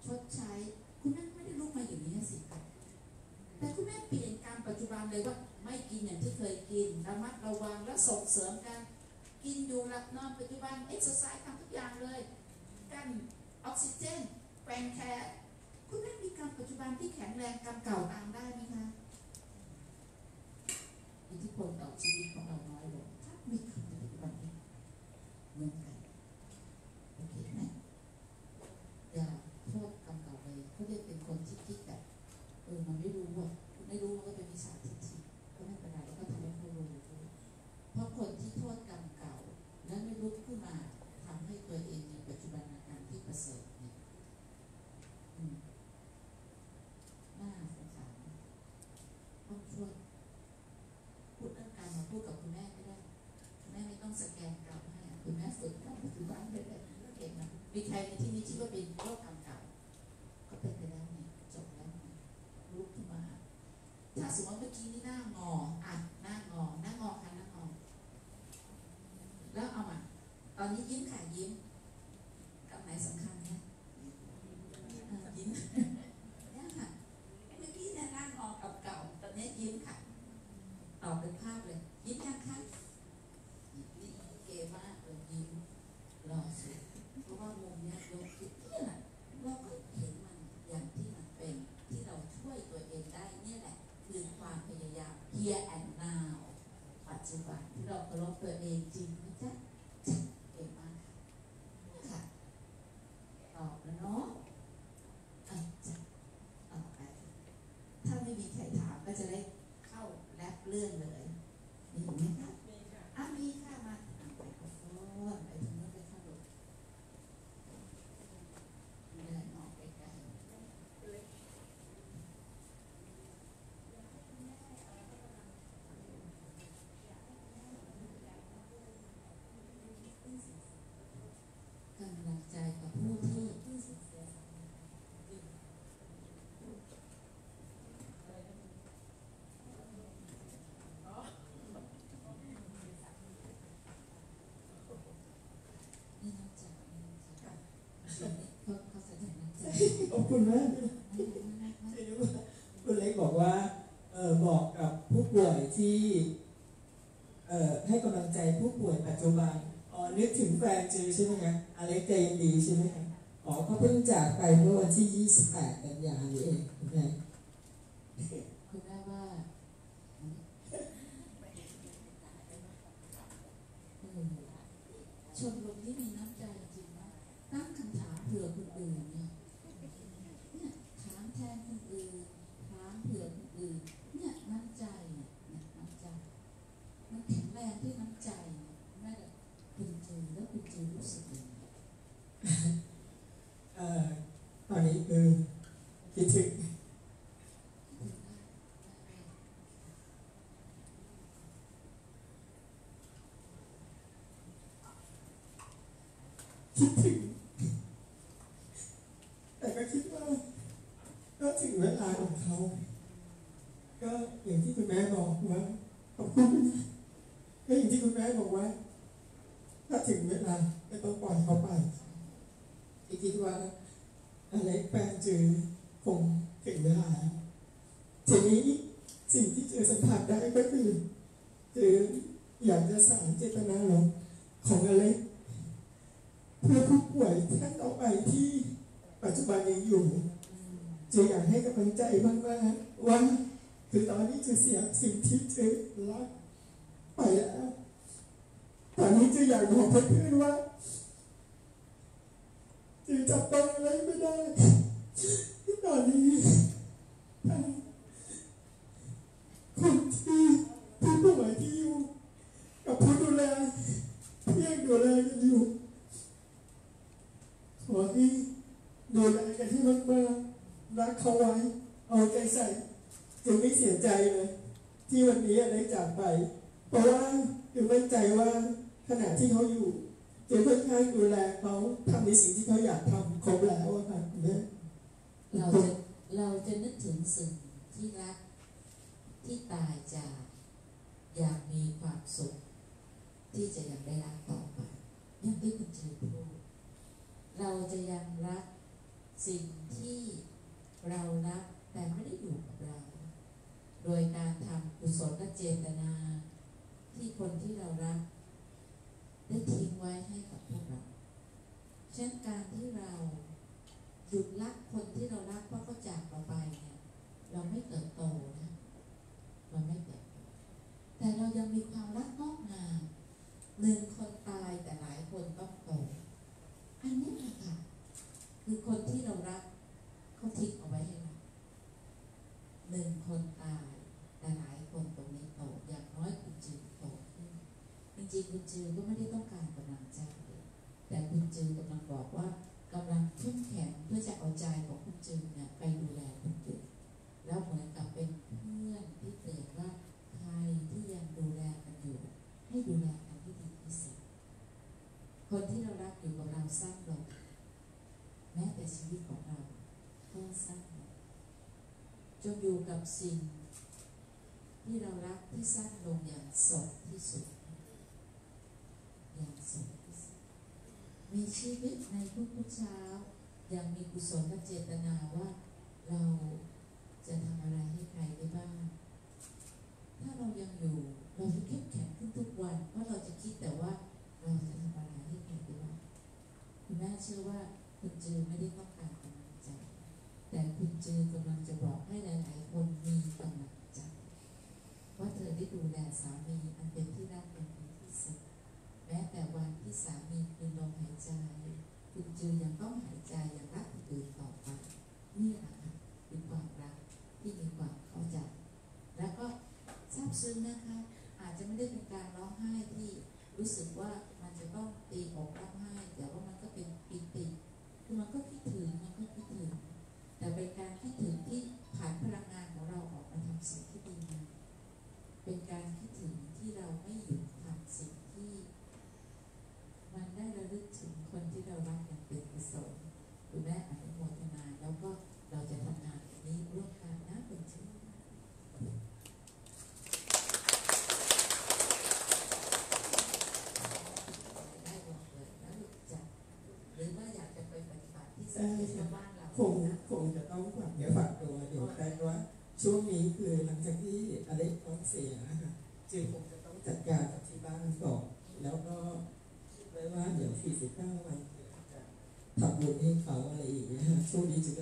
ชดใช้ คุณแม่ไม่ได้ลุกมาอย่างนี้สิคะแต่คุณแม่เปลี่ยนการปัจจุบันเลยว่าไม่กินอย่างที่เคยกินระมัดระวังและส่งเสริมการ กินอยู่หลับนอนปัจจุบันเอ็กซ์ไซส์ทำทุกอย่างเลยกันออกซิเจนแปลงแคร์คุณแม่มีกรรมปัจจุบันที่แข็งแรงกรรมเก่าตางได้มีคะอิทธิพลต่อชีวิตของเราน้อยลงถ้ามีกรรมปัจจุบันที่เหมือนกันโอเคไหมอย่าโทษกรรมเก่าเลยเขาเรียกเป็นคนที่คิดแบบเออมันไม่รู้อะไม่รู้มันก็เป็นวิชาทิฏฐิก็ไม่เป็นไรแล้วก็ทำให้เขารู้ เพราะคนที่โทษกรรมเก่า และไม่ลุกขึ้นมาทำให้ตัวเองมีปัจจุบันการที่ประเสริฐเนี่ยอืมน่าสงสารต้องช่วยพูดเรื่องการมาพูดกับคุณแม่ก็ได้คุณแม่ไม่ต้องสแกนกรรมให้คุณแม่ฝึกทำปัจจุบันไปเลยเก่งนะ มีใครในที่นี้คิดว่าเป็นโรคกรรมเก่า ก็เป็นไปแล้วเนี่ยจบแล้วเนี่ยลุกขึ้นมา ถ้าสมมติเมื่อกี้นี่หน้างออะหน้างอหน้างอค่ะหน้างอ แล้วเอามาตอนนี้ยิ้มค่ะยิ้มกับไหนสำคัญเนี่ยยิ้มเนี่ยค่ะเมื่อกี้เนี่ยหน้างอกับเก่า ตอนนี้ยิ้มค่ะต่อเป็นภาพเลย ยิ้มยังคะ รอสุดเพราะว่ามุมเนี้ยยกขึ้นเนี่ยเราก็เห็นมันอย่างที่มันเป็นที่เราช่วยตัวเองได้เนี่ยแหละ คือความพยายาม here and now ปัจจุบันที่เราเคารพตัวเองจริงนะจ๊ะจ๊ะเก่งมากค่ะตอบแล้วเนาะอะจ้ะต่อไป ถ้าไม่มีใครถามก็จะได้เข้าแรื่องเลยมีไหมคะอะมีค่ะมาอะไปขอโทษไปตรงนู้นไปข้าดูเดินออกไปไกลกำลังใจกับผู้ที่ นี่น้ำใจนี่น้ำใจเขาเขาแสดงน้ำใจ ขอบคุณมาก ไม่ไม่ไม่ไม่ ที่รู้ว่าคุณเล็กบอกว่าเออบอกกับผู้ป่วยที่เอ่อให้กำลังใจผู้ป่วยปัจจุบันอ๋อนึกถึงแฟนจือใช่ไหมคะอเล็กใจยังดีใช่ไหมคะอ๋อเขาเพิ่งจากไปเมื่อวันที่ 28 กันยายนนี้เองคุณแม่ คุณแม่ว่าเออชมรมที่มีน้ำใจจริงนะตั้งคำถามเผื่อคนอื่นเนี่ยเนี่ยถามแทนคนอื่นถามเผื่อคนอื่นเนี่ยน้ำใจเนี่ยเนี่ยน้ำใจ มันแข็งแรงที่น้ำใจเนี่ยแม่เลยคุณเจอแล้วคุณเจอรู้สึกยังไง เอ่อตอนนี้คือคิดถึง คุณได้ได้ คิดถึง แต่ก็คิดว่า ก็ถึงเวลาของเขา ก็อย่างที่คุณแม่บอกว่าขอบคุณก็อย่างที่คุณแม่บอกว่า สียใจเลยที่วันนี้ได้จากไป เพราะว่าจึงมั่นใจว่าขณะที่เขาอยู่จึงค่อนข้างดูแลเขาทำในสิ่งที่เขาอยากทำครบแล้วอะค่ะคุณแม่เราจะเราจะนึกถึงสิ่งที่รักที่ตายจากอยากมีความสุข ที่จะยังได้รักต่อไปอย่างที่คุณเจอพูดเราจะยังรักสิ่งที่เรารักแต่ไม่ได้อยู่กับเรา โดยการทำกุศลเจตนา ที่คนที่เรารัก ได้ทิ้งไว้ให้กับพวกเรา เช่นการที่เราหยุดรักคนที่เรารักเพราะเขาจากเราไปเนี่ย เราไม่เติบโตนะ เราไม่เติบโต แต่เรายังมีความรักงอกงามหนึ่งคนตายแต่หลายคนต้องโต อันนี้แหละค่ะ คือคนที่เรารักเขาทิ้งเอาไว้ให้เราหนึ่งคนตายแต่หลายคนตรงนี้โตอย่างน้อยคุณจือโตขึ้นจ ริงคุณจือก็ไม่ได้ต้องการกำลังใจเลยแต่คุณจือกำลังบอกว่ากำลังเข้มแข็งเพื่อจะเอาใจของคุณจือเนี่ยไปดูแลคนอื่นแล้วเหมือนกับเป็นเพื่อนที่เตือนว่าใครที่ยังดูแลกันอยู่ ให้ดูแลกันให้ดีที่สุดคนที่เรารักอยู่กับเราสั้นลงแม้แต่ชีวิตของเราก็สั้นลงจงอยู่กับสิ่งที่เรารักที่สั้นลงอย่างสดที่สุด มีชีวิตในทุกๆเช้า ยังมีกุศลและเจตนาว่าเราจะทำอะไรให้ใครได้บ้าง ถ้าเรายังอยู่เราจะเข้มแข็งทุกวันเพราะเราจะคิดแต่ว่าเราจะทำอะไรให้ใครได้บ้างคุณแม่เชื่อว่าคุณเจอไม่ได้ต้องการกำลังใจ แต่คุณเจอกำลังจะบอกให้หลายๆคนมีกำลังใจว่าเธอได้ดูแลสามีอันเป็นที่รักเป็น ที่สามีคือลมหายใจ คุณจือยังต้องหายใจยังรักตื่นต่อไปนี่แหละค่ะคือความรักที่มีความเข้าใจ แล้วก็ซาบซึ้งนะคะ อาจจะไม่ได้เป็นการร้องไห้ที่รู้สึกว่ามันจะต้องตีอกร้องไห้แต่ว่ามันก็เป็นปิติคือมันก็คิดถึงมันก็คิดถึงแต่เป็นการคิดถึงที่ผ่านพลังงานของเราออกมาทำสิ่ง เสียจึงคงจะต้องจัดการที่บ้านก่อนแล้วก็คิดไว้ว่าเดี๋ยว 49 วันจะทำบุญให้เขาอะไรอีกนะฮะช่วงนี้จึง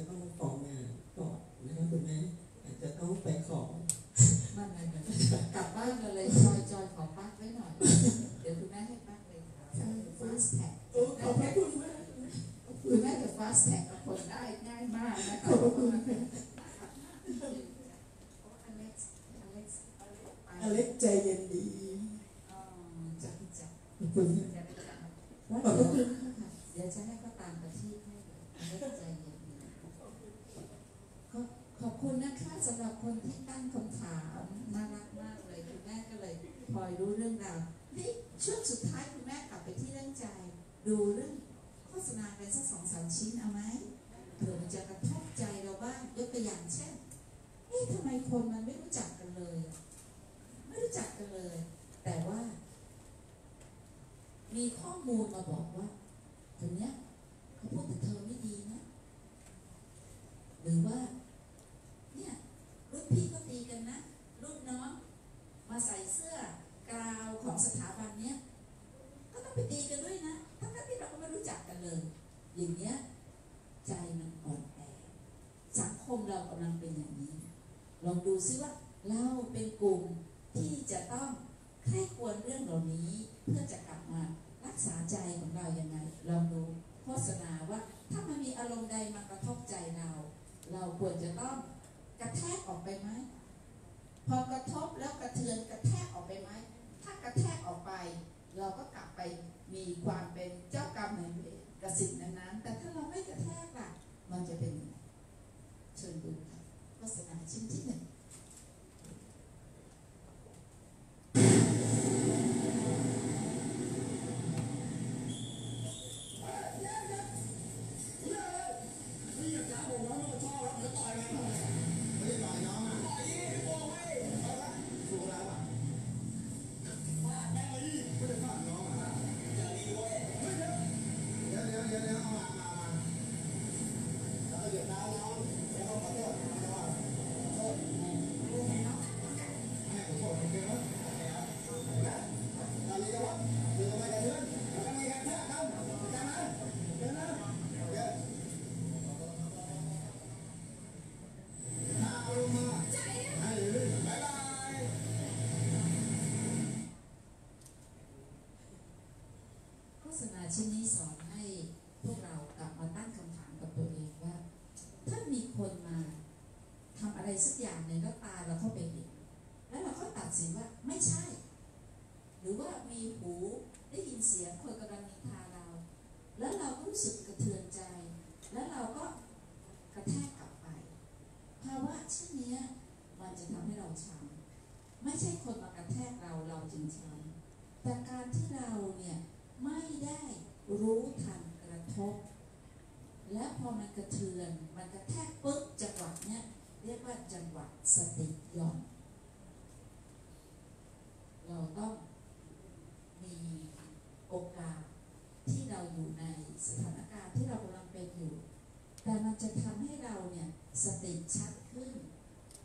สติชัดขึ้น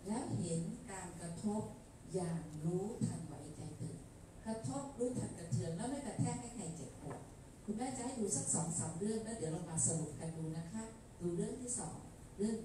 แล้วเห็นการกระทบอย่างรู้ทันไหวใจตื่นกระทบรู้ทันกระเทือนแล้วไม่กระแทกให้ใครเจ็บปวดคุณแม่จะให้ดูสักสองสามเรื่องแล้วเดี๋ยวเรามาสรุปกันดูนะคะ ดูเรื่องที่สองเรื่อง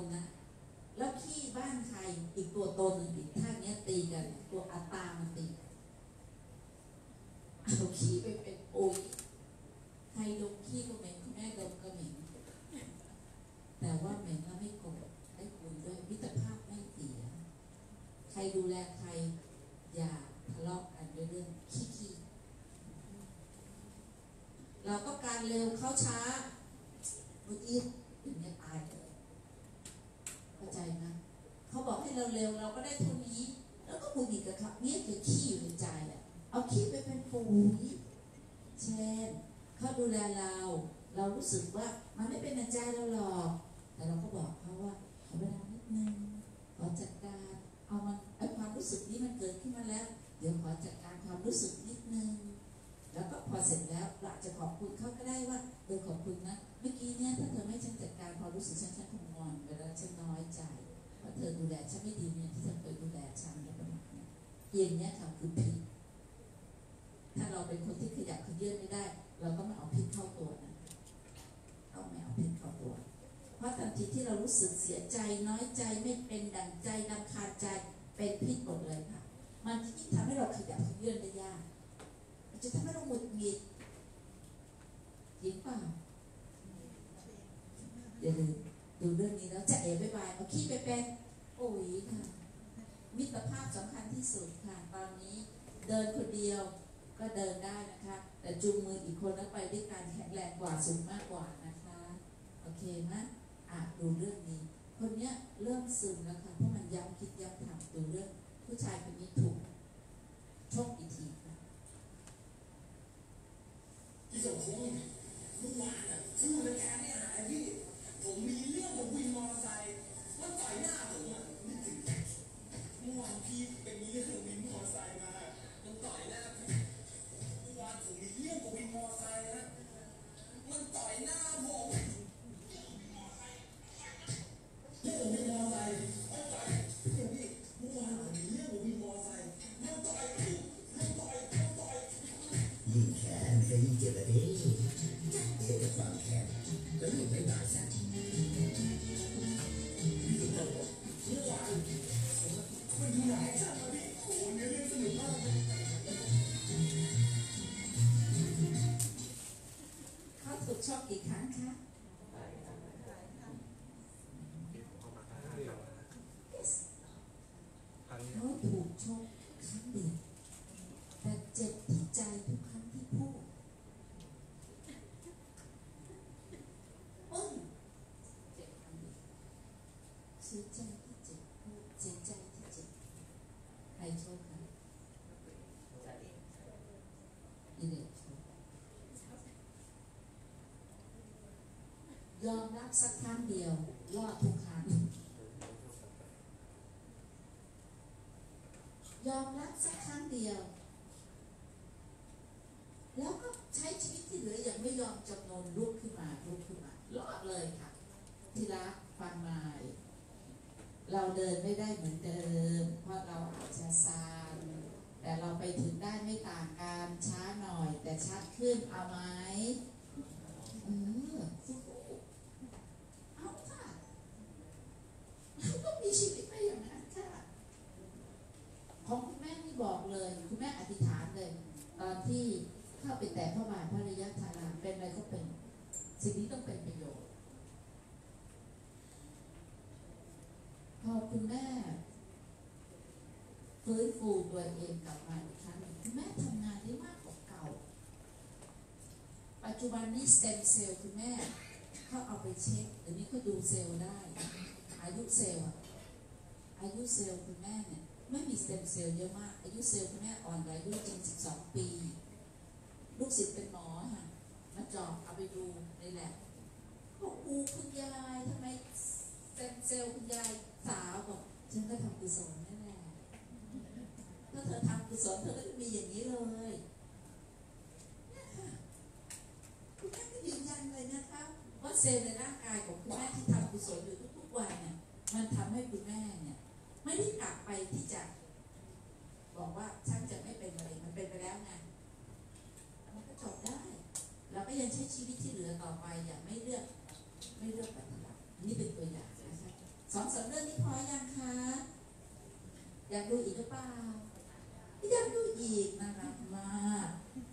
นนะ แล้วขี้บ้านใครอีกตัวตนหนึ่งอีกท่าเนี้ยตีกัน ตัวอัตตามันตีเอาขี้ไปเป็นปุ๋ยใครดมขี้ก็เหม็นคุณแม่ดมก็เหม็นแต่ว่าเหม็นแล้วไม่โกรธได้คุยด้วยมิตรภาพไม่เสียใครดูแลใครอย่าทะเลาะกันด้วยเรื่องขี้ขี้เราก็การเร็วเข้าช้าเมื่อกี้ถึงจะตายเลยเข้าใจนะ เราเร็วเราก็ได้เท่านี้ แล้วก็คุยดีกับเขาเนี่ยคือขี้อยู่ในใจแหละเอาขี้ไปเป็นปุ๋ยเช่นเขาดูแลเรา เรารู้สึกว่ามันไม่เป็นในใจเราหรอก แต่เราก็บอกเขาว่าขอเวลานิดนึงขอจัดการเอามันไอความรู้สึกนี้มันเกิดขึ้นมาแล้ว เดี๋ยวขอจัดการความรู้สึกนิดนึงแล้วก็พอเสร็จแล้วเราจะขอบคุณเขาก็ได้ว่าเออขอบคุณนะเมื่อกี้เนี่ยถ้าเธอไม่ฉันจัดการความรู้สึกฉันฉันคงงอนเวลาฉันน้อยใจ ราะเธอดูแลฉันไม่ดีเนี่ยที่เธอเคยดูแลฉันอะไรประมาณเนี้ยเย็นเนี้ยค่ะคือพิษถ้าเราเป็นคนที่ขยับขยื่นไม่ได้ เราก็ไม่เอาพิษเข้าตัวนะเอาไม่เอาพิษเข้าตัว เพราะทันทีที่เรารู้สึกเสียใจน้อยใจไม่เป็นดั่งใจรำคาญใจเป็นพิษหมดเลยค่ะ มันยิ่งทำให้เราขยับขยื่นได้ยากมันจะทำให้เราหงุดหงิดจริงเปล่าอย่าลืม ดูเรื่องนี้แล้วจะเอ๋บายบายเอาขี้ไปเป็นโอ้ยค่ะ มิตรภาพสำคัญที่สุดค่ะ ตอนนี้เดินคนเดียวก็เดินได้นะคะ แต่จูงมืออีกคนแล้วไปด้วยการแข็งแรงกว่าสูงมากกว่านะคะ โอเคไหมอะดูเรื่องนี้ คนเนี้ยเริ่มซึมแล้วค่ะเพราะมันย้ำคิดย้ำทำดูเรื่อง ผู้ชายคนนี้ถูกชกอีกทีค่ะพี่สมพงษ์เมื่อวานอะสู้ในแกไม่หายพี่ ผมมีเรื่องกับวินมอเตอร์ไซค์มันต่อยหน้าผมอะนึกถึงเมื่อวานพี่เป็นมีเรื่องกับวินมอเตอร์ไซค์มามันต่อยหน้าพี่เมื่อวานผมมีเรื่องกับวินมอเตอร์ไซค์นะมันต่อยหน้าผมเรื่องกับวินมอเตอร์ไซค์เอาต่อย เสียใจที่เจ็บพูดเสียใจที่เจ็บใครชกคะอีเด็กชกยอมรับสักครั้งเดียวรอดทุกครั้งยอมรับสักครั้งเดียวแล้ว เดินไม่ได้เหมือนเดิม เพราะเราอาจจะซาแต่เราไปถึงได้ไม่ต่างกันช้าหน่อย แต่ชัดขึ้นเอาไหมอืมเอาค่ะก็มีชีวิตไปอย่างนั้นค่ะของคุณแม่นี่บอกเลย คุณแม่อธิษฐานเลย ตอนที่เข้าไปแต่พระบาทพระรยาธาราเป็นอะไรก็เป็น สิ่งนี้ต้องเป็นไป คุณแม่ฟื้นฟูตัวเองกลับมาอีกครั้งคุณแม่ทำงานได้มากกว่าเก่า ปัจจุบันนี้ stem cell คุณแม่เขาเอาไปเช็กเดี๋ยวนี้เขาดูเซลล์ได้ อายุเซลล์อายุเซลล์คุณแม่เนี่ยไม่มี stem cell เยอะมาก อายุเซลล์คุณแม่อ่อนกว่าอายุจริง 12 ปี ลูกศิษย์เป็นหมอค่ะ มาเจาะเอาไปดูในแหลบบอกอูคุณยายทำไมสเต็มเซลล์คุณยาย สาวบอกฉันก็ทำกุศลนั่นแหละถ้าเธอทำกุศลเธอก็จะมีอย่างนี้เลยคุณแม่ก็ยืนยันเลยนะคะว่าเซลล์ในร่างกายของคุณแม่ที่ทำกุศลอยู่ทุกๆวันเนี่ยมันทำให้คุณแม่เนี่ยไม่ได้กลับไปที่จะ บอกว่าฉันจะไม่เป็นมะเร็งมันเป็นไปแล้วไงมันก็จบได้เราก็ยังใช้ชีวิตที่เหลือต่อไปอย่างไม่เลือก ไม่เลือกปฏิบัตินี่เป็นตัวอย่าง สองสามเรื่องนี้พอยังคะอยากดูอีกหรือเปล่าอยากดูอีกน่ารักมาก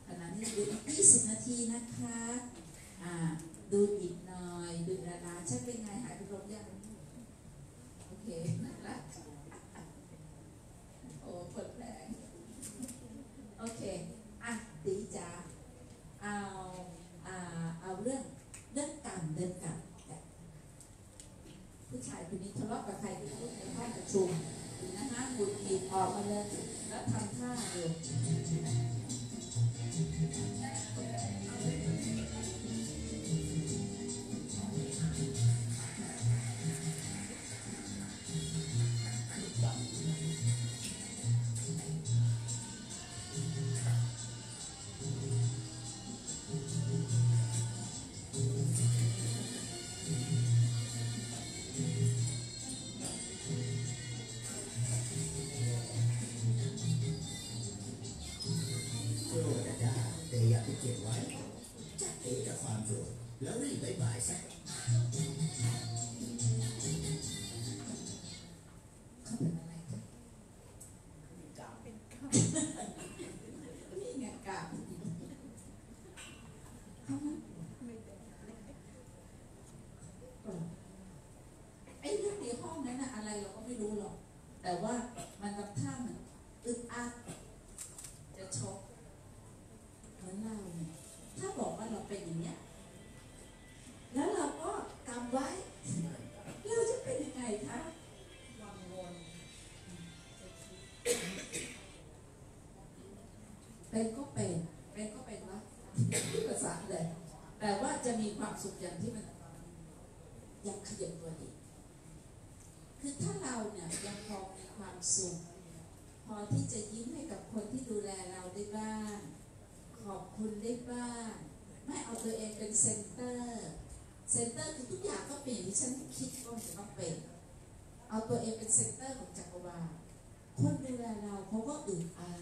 ขณะนี้ดูอีก20นาทีนะคะอ่าดูอีกหน่อยดูดาราฉันเป็นไงหายไปลงยังโอเคน่ารักโอ้เปิดแผลงโอเคอะตีจ๋าเอาอ่าเอาเรื่องเรื่องกรรมเรื่องกรรมายคนนี้ทะเลาะกับใครที่รู้ในห้องประชุมนะคะหงุดหงิดออกมาเลยแล้วทำท่าเดียว แต่ว่ามันทำท่ามือนอึดอัดจะชกเหมือนเราเนี่ยถ้าบอกว่าเราเป็นอย่างเนี้ย แล้วเราก็กำไว้ เราจะเป็นยังไงคะวังวนเป็นก็เป็น เป็นก็เป็นวะที่ภาษาเลยแต่ว่าจะมีความสุขอย่างที่มันยังขยับตัวอีกคือถ้าเราเนี่ยยังพอมีความ สุข พอที่จะยิ้มให้กับคนที่ดูแลเราได้บ้าง ขอบคุณได้บ้าง ไม่เอาตัวเองเป็น center center คือทุกอย่างก็เป็นอย่างที่ฉันคิดว่ามันจะต้องเป็น เอาตัวเองเป็น center ของจักรวาลคนดูแลเราเขาก็อึดอัด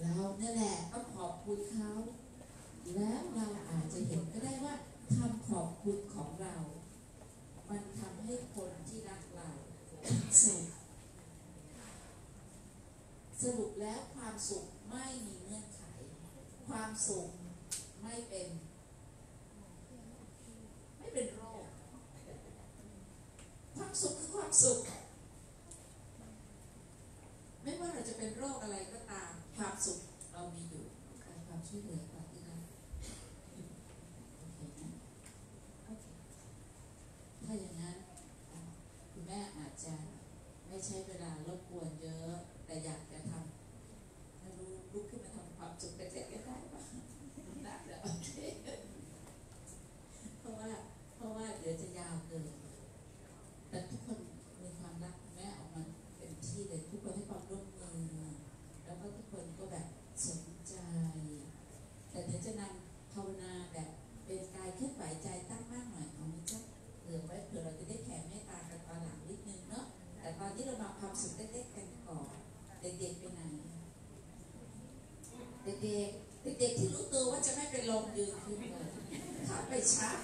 เราเนี่ยแหละต้องขอบคุณเขา แล้วเราอาจจะเห็นก็ได้ว่าคำขอบคุณของเรา มันทำให้คนที่รักเราสุขสรุปแล้วความสุขไม่มีเงื่อนไข ความสุขไม่เป็น ไม่เป็นโรค ความสุขคือความสุข ไม่ว่าเราจะเป็นโรคอะไรก็ตาม ความสุขเรามีอยู่การความช่วยเหลือก่อนที่เราโอเคนะโอเคถ้าอย่างนั้นอะคุณแม่อาจจะ ไม่ใช้เวลารบกวนเยอะ แต่อยากจะทำถ้ารู้ลุกขึ้นมาทำความสุขเล็กๆก็ได้ปะน่าจะโอเค เพราะว่า เพราะว่าเดี๋ยวจะยาวเกิน แต่ทุกคนมีความรักคุณแม่ออกมาเป็นที่เลยทุกคนให้ความร่วมมือ แล้วก็ทุกคนก็แบบสนใจ แต่เดี๋ยวจะนำภาวนาแบบเป็นกายเคลื่อนไหวใจตั้งมั่นหน่อยเอาไหมจ๊ะเผื่อไว้เผื่อเราจะได้แผ่เมตตากันตอนหลังนิดนึงเนาะ แต่ตอนนี้เรามาความสุขเล็กๆกันก่อน เด็กๆไปไหน เด็กๆ เด็กๆที่รู้ตัวว่า จะไม่เ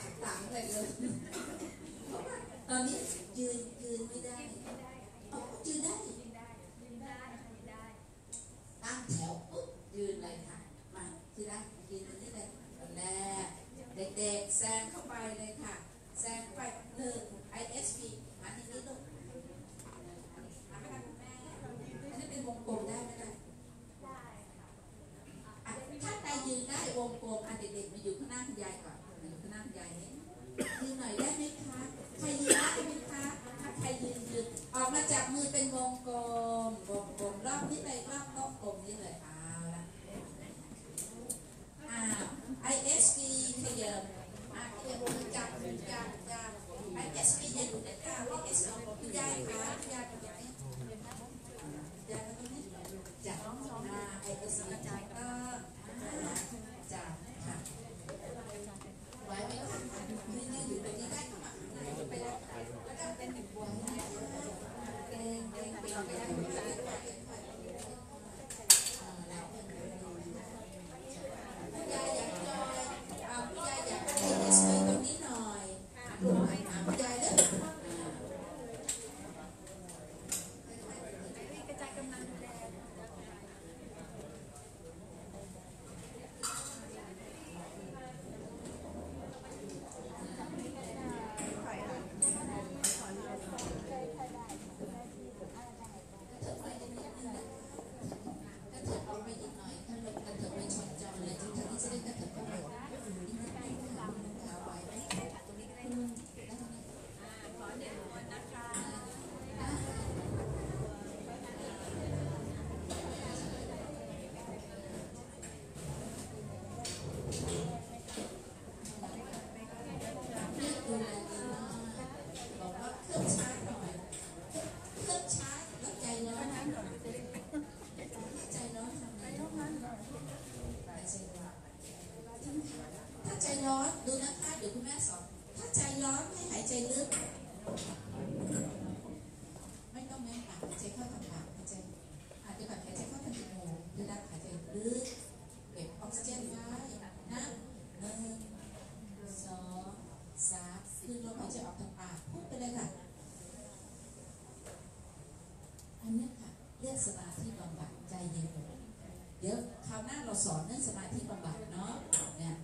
าวหน้าเราสอนเรื่องสมาธิบำบัดเนาะเนี่ย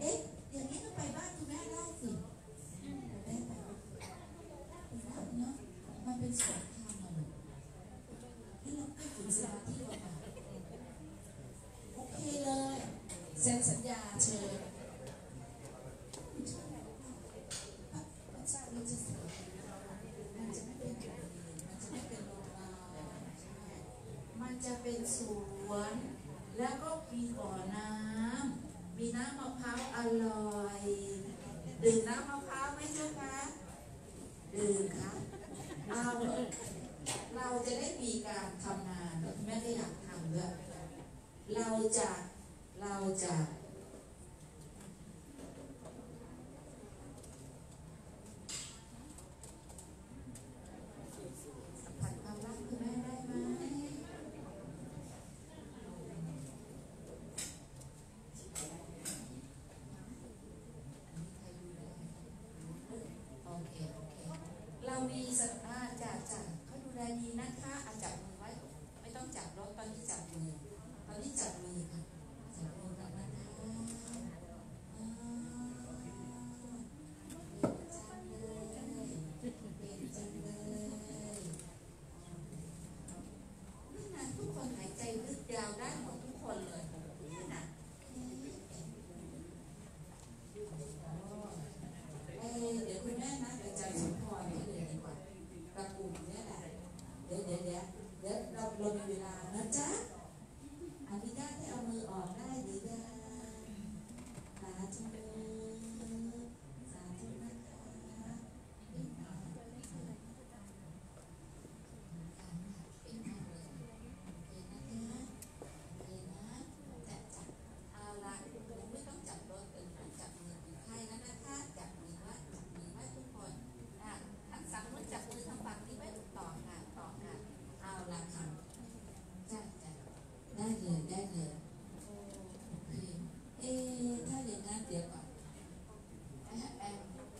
เอ๊ะอย่างนี้ต้อไปบ้านคุณแม่ได้สิแม่ไปเนาะมันเป็นสอนธรรมอะลูกนี่เราไปฝึกสมาธิบำบัดโอเคเลยเซ็นสัญญาเชิญมันจะเป็นมันจะเป็นมันจะเป็นสวน แล้วก็มีบ่อน้ำ มีน้ำมะพร้าวอร่อย ดื่มน้ำมะพร้าวไหมเจ้าคะ ดื่มค่ะเอาเราจะได้มีการทำงานแแม่ก็อยากทำด้วย เราจะ วีสมาจ่าจ่าเขาดูแลดีนะคะ เดียวก่อนไม่ใแอม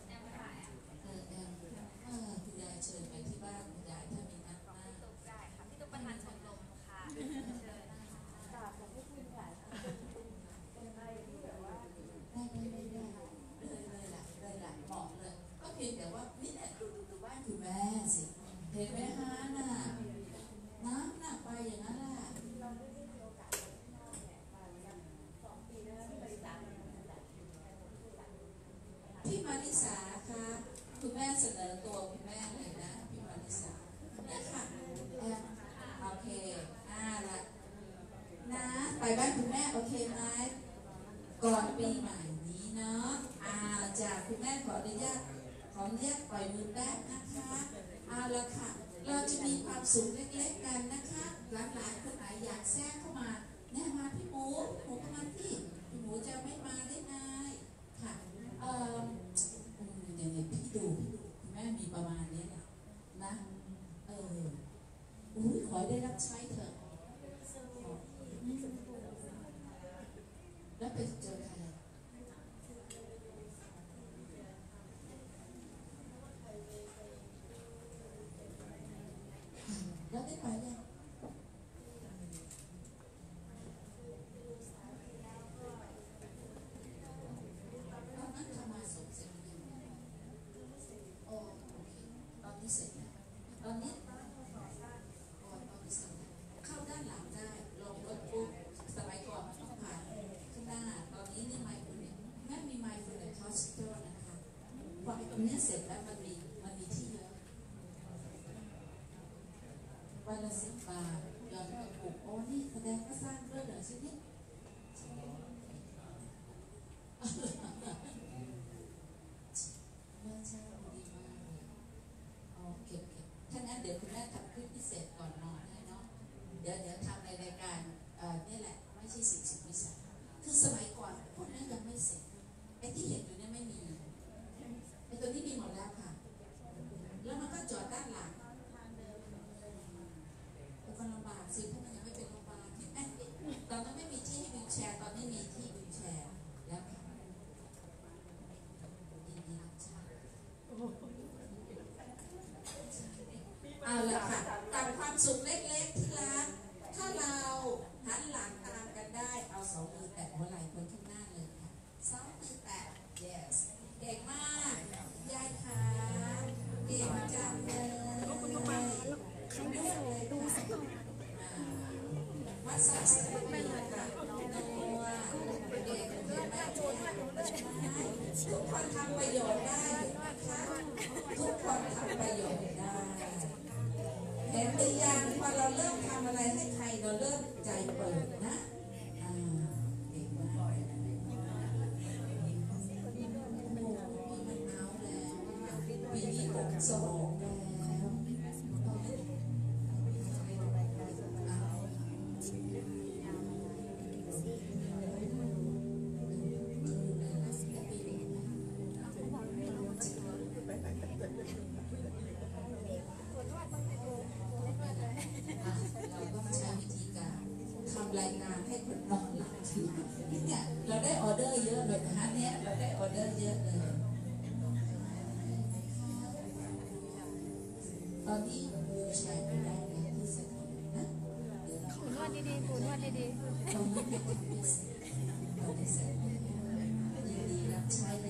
แอมค่ะเออแอมเออคุณยายเชิญไปที่บ้านคุณยายถ้ามีนัดมากได้ค่ะพี่ตุ๊กประธานชมรมค่ะ เชิญกราบของพวกคุณค่ะเป็นไรที่แว่าเลยเลยละเลยละเหมเลย ก็เพียแต่ว่านี่แหละดูดูบ้านคือแม่สิ เห็นไหมฮะน่ะน้ำหนักไปอย่างนั้นล่ะ 样子的耳， แล้วไตอนนี้เสร็จแล้วตอนนี้เข้าด้านหลังได้ลงรถปุ๊บสมัยก่อมันผ่านข้าด้า ตอนนี้นี่ไมครเน็แม่มีไมโครเน็ตฮอสพิทอลนะคะพอตรงนี้เสร็จแล้ว เอาละค่ะต่างความสุขเล็ก ให้คนนอนหลับทีเนี่ยเราได้ออเดอร์เยอะเลยนะเนี่ยเราได้ออเดอร์เยอะเลย ตอนนี้มือใช้ไม่ได้นะที่สกนะปูนวดดีคุณนวดดีๆตรงนี้เป็นคนพิเศษตรงนี้เสร็จยินดีรับใช้เลย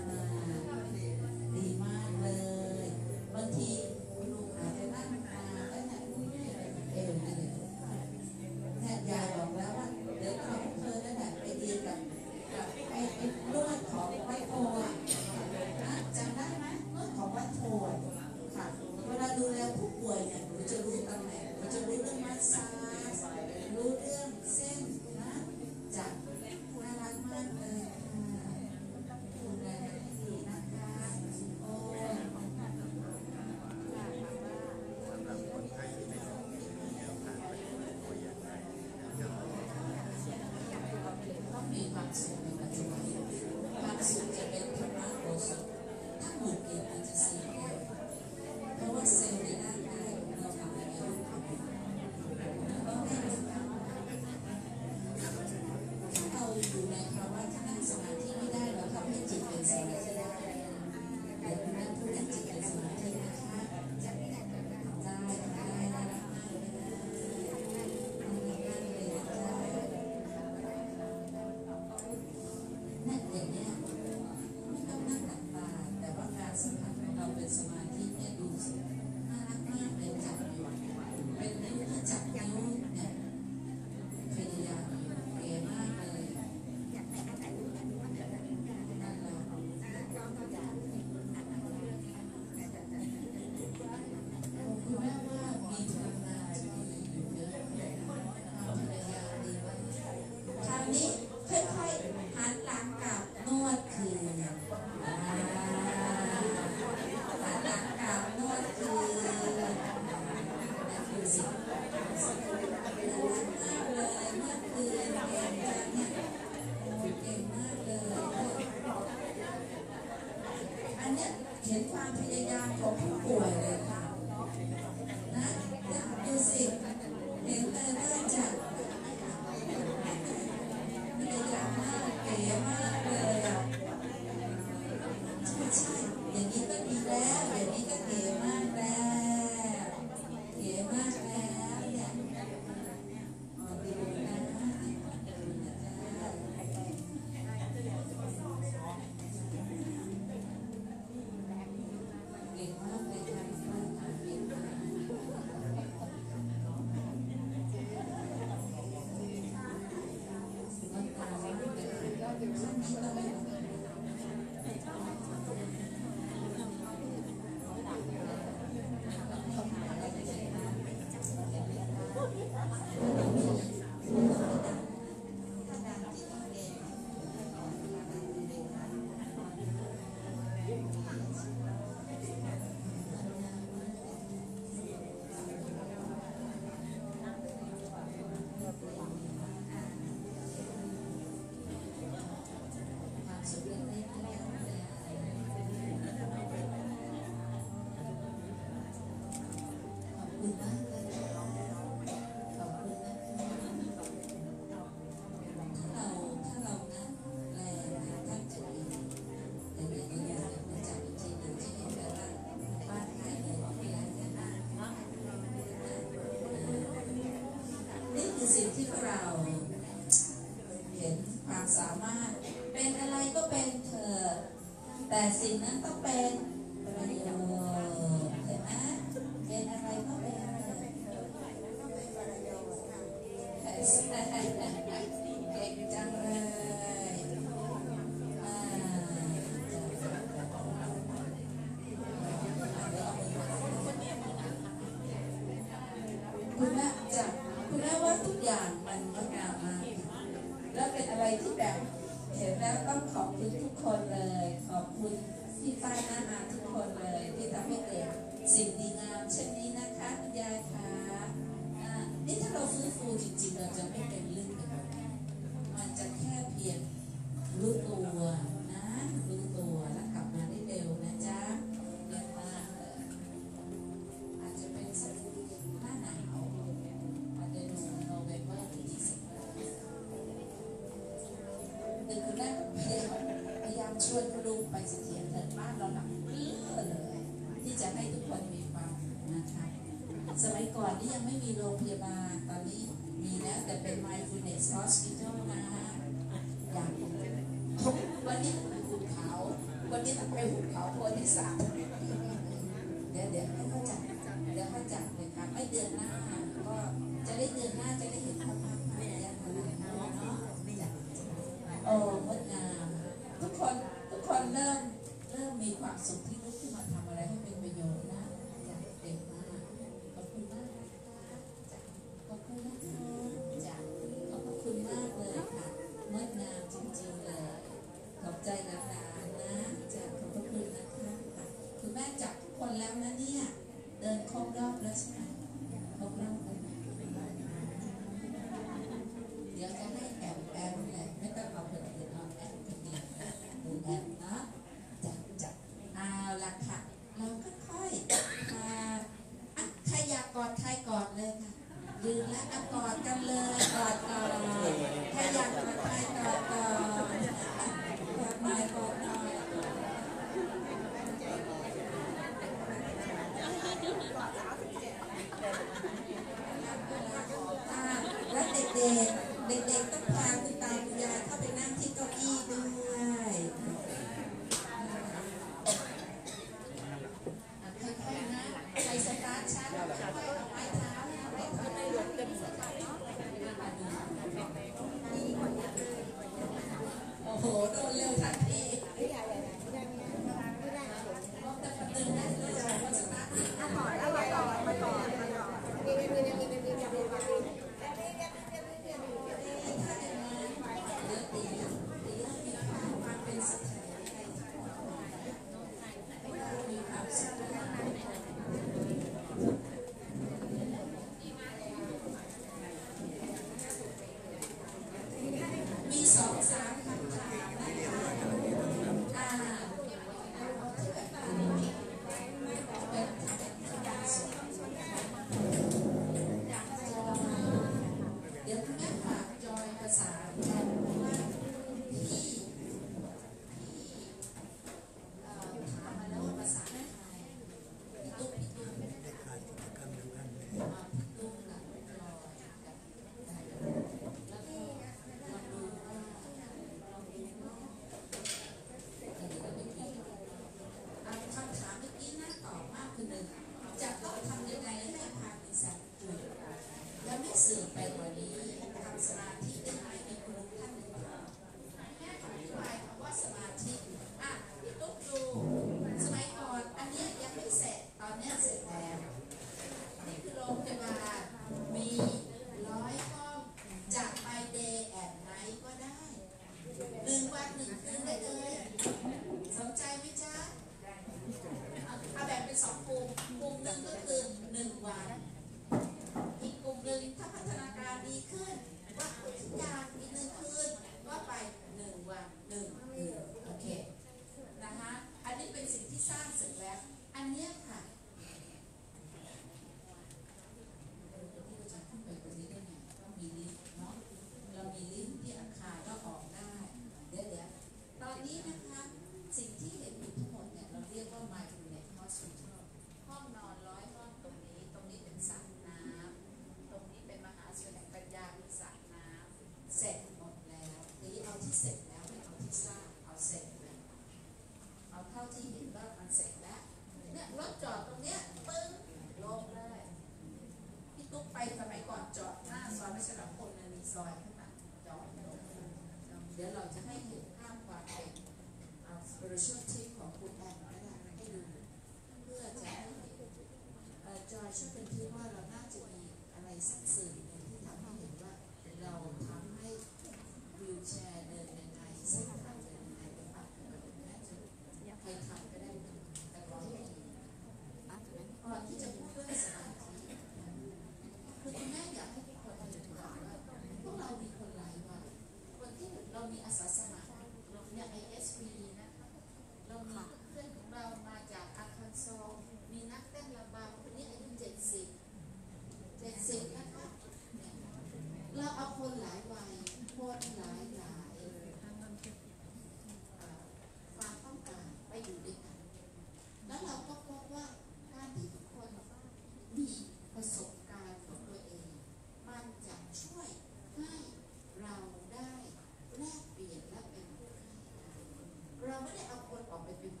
es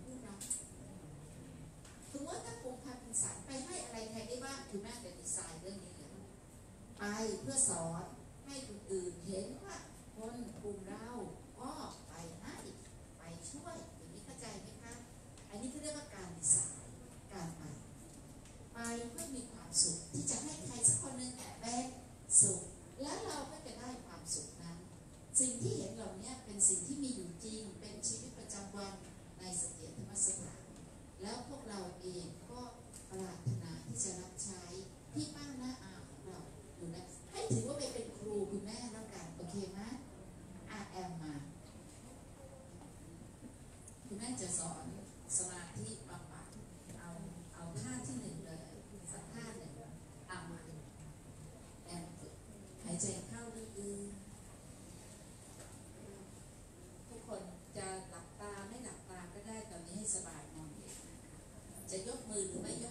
จะสอนสมาธิบำบัดเอาเอาท่าที่หนึ่งเลยสักท่าหนึ่งตามมาแต่หายใจเข้าลึกๆทุกคนจะหลับตาไม่หลับตาก็ได้ตอนนี้ให้สบายนอนจะยกมือหรือไม่ยก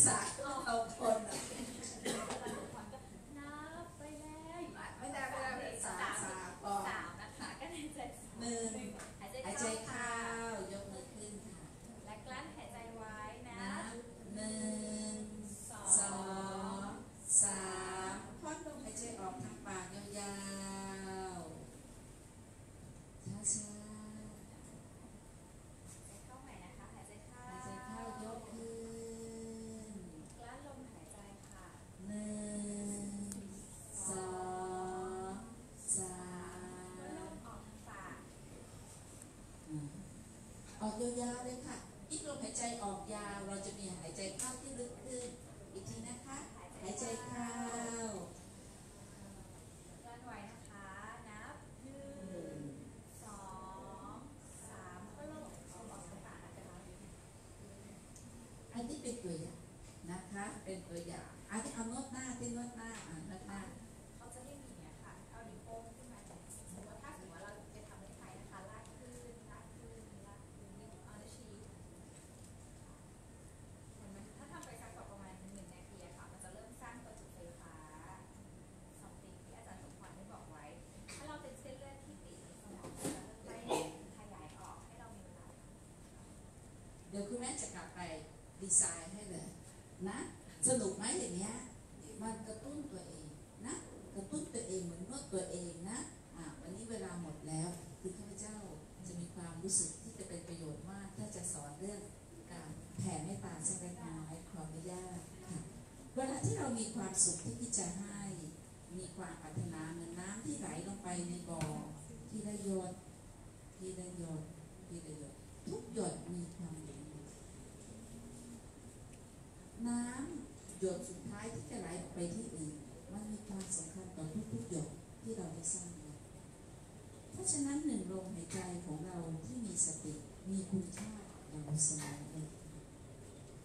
inside. ออกยาวๆเลยค่ะยิ่งลมหายใจออกยาว เราจะมีหายใจเข้าที่ลึกขึ้น อีกทีนะคะ หายใจเข้า ดีไซน์ให้เลยนะ สนุกไหมอย่างเงี้ยมันกระตุ้นตัวเองนะ กระตุ้นตัวเองเหมือนนวดตัวเองนะอะวันนี้เวลาหมดแล้วคือข้าพเจ้าจะมีความรู้สึกที่จะเป็นประโยชน์มาก ถ้าจะสอนเรื่องการแผ่เมตตาสักเล็กน้อยขออนุญาตค่ะเวลาที่เรามีความสุขที่พิจารณาความปรารถนาเหมือนน้ำที่ไหลลงไปในบ่อที่ละหยดที่ละหยดที่ละหยดทุกหยดมีความหมาย น้ำ หยดสุดท้ายที่จะไหลออกไปที่อื่นมันมีความสำคัญต่อทุกๆหยดที่เราได้สร้างไว้เพราะฉะนั้นหนึ่งลมหายใจของเราที่มีสติมีคุณค่าเราเสมอเลย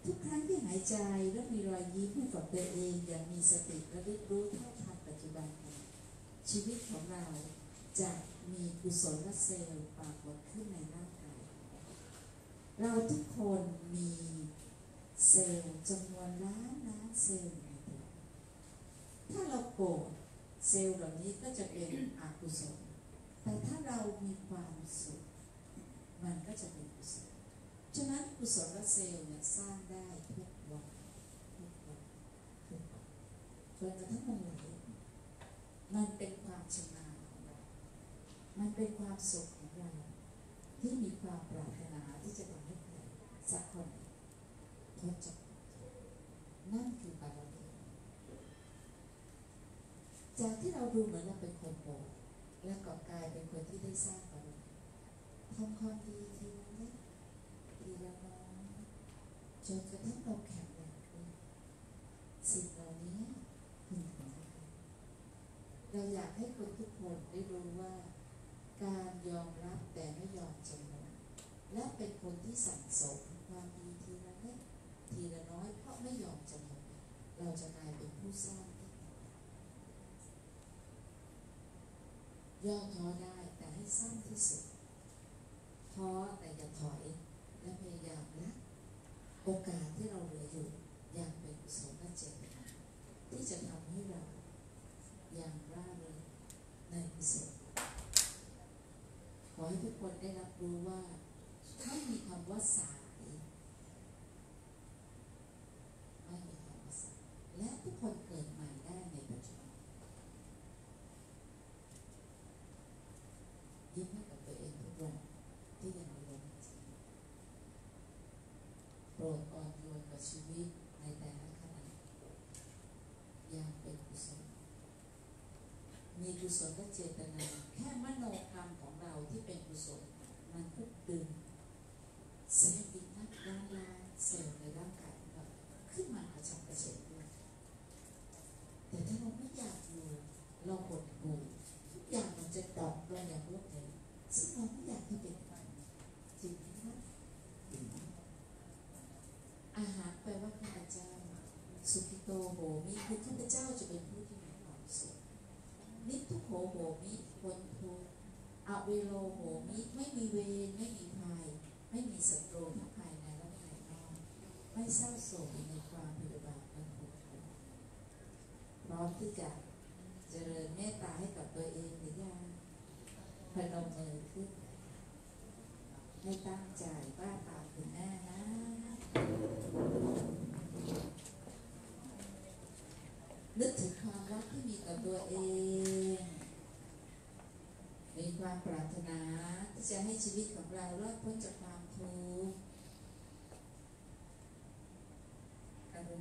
ทุกครั้งที่หายใจแล้วมีรอยยิ้มให้กับตัวเองอย่างมีสติระลึกรู้เท่าทันปัจจุบันชีวิตของเราจะมีกุศลเซลล์ปรากฏขึ้นในร่างกาย เราทุกคนมี เซลล์จำนวนล้านล้านเซลล์ในตัวถ้าเราโกรธเซลล์เหล่านี้ก็จะเป็นอกุศล แต่ถ้าเรามีความสุขมันก็จะเป็นกุศล ฉะนั้นกุศลเซลล์เนี่ยสร้างได้ทุกวันทุกวันทุกวันจนกระทั่งมันไหลมันเป็นความชนาของเรา มันเป็นความสุขของเรา ที่มีความปรารถนาที่จะทำให้ใครสักคน หนึ่งพ้นจากนั่นคือบารมีจากที่เราดูเหมือนเราเป็นคนโบกแล้วก็กลายเป็นคนที่ได้สร้างบารมีทำความดีทีละเล็กทีละน้อยจนกระทั่งเราแข็งแรงขึ้นสิ่งเหล่านี้คือผลเราอยากให้คนทุกคนได้รู้ว่า การยอมรับแต่ไม่ยอมจำนนและเป็นคนที่สั่งสมความดีทีละเล็ก ทีละน้อยเพราะไม่ยอมจำนนเราจะกลายเป็นผู้สร้างที่ดี ย่อท้อได้แต่ให้สั้นที่สุดท้อแต่อย่าถอยและพยายามละโอกาสที่เราเหลืออยู่อย่างเป็นกุศลเจตนาที่จะทำให้เราอย่างร่าเริงในกุศลขอให้ทุกคนได้รับรู้ว่าไม่มีคำว่าสาย ไม่มีความประสงค์และทุกคนเกิดใหม่ได้ในปัจจุบันยิ้มให้กับตัวเองทุกวันที่ยังมีลมหายใจโปรดอ่อนโยนกับชีวิตในแต่ละขณะอย่างเป็นกุศล มีกุศลและเจตนา แค่มโนกรรมของเราที่เป็นกุศลมันพุกดึงเซลล์อีกนับล้านล้านเซลล์ในร่างกายของเราขึ้นมากระฉับกระเฉงด้วยแต่ถ้าเราไม่อยากอยู่เราหดหู่ทุกอย่างมันจะดรอปลงอย่างรวดเร็วซึ่งเราไม่อยากให้เป็นแบบนั้นจริงไหมคะอาหารแปลว่าข้าพเจ้า สุขิโตโหมิคือข้าพเจ้าจะเป็นผู้ที่มีความสุขนิพทุโขโหมิพ้นทุกข์อ เวโลโหมิไม่มีเวรไม่มีภัย ไม่มีศัตรูทั้งภายในและภายนอกไม่เศร้าโศกในความพยาบาทและทุกข์พร้อมที่จะเจริญเมตตาให้กับตัวเองหรือยังพนมมือขึ้น ให้ตั้งใจว่าตามคุณแม่นะ นึกถึงความรักที่มีต่อตัวเอง มีความปรารถนาที่จะให้ชีวิตของเรารอดพ้นจากความทุกข์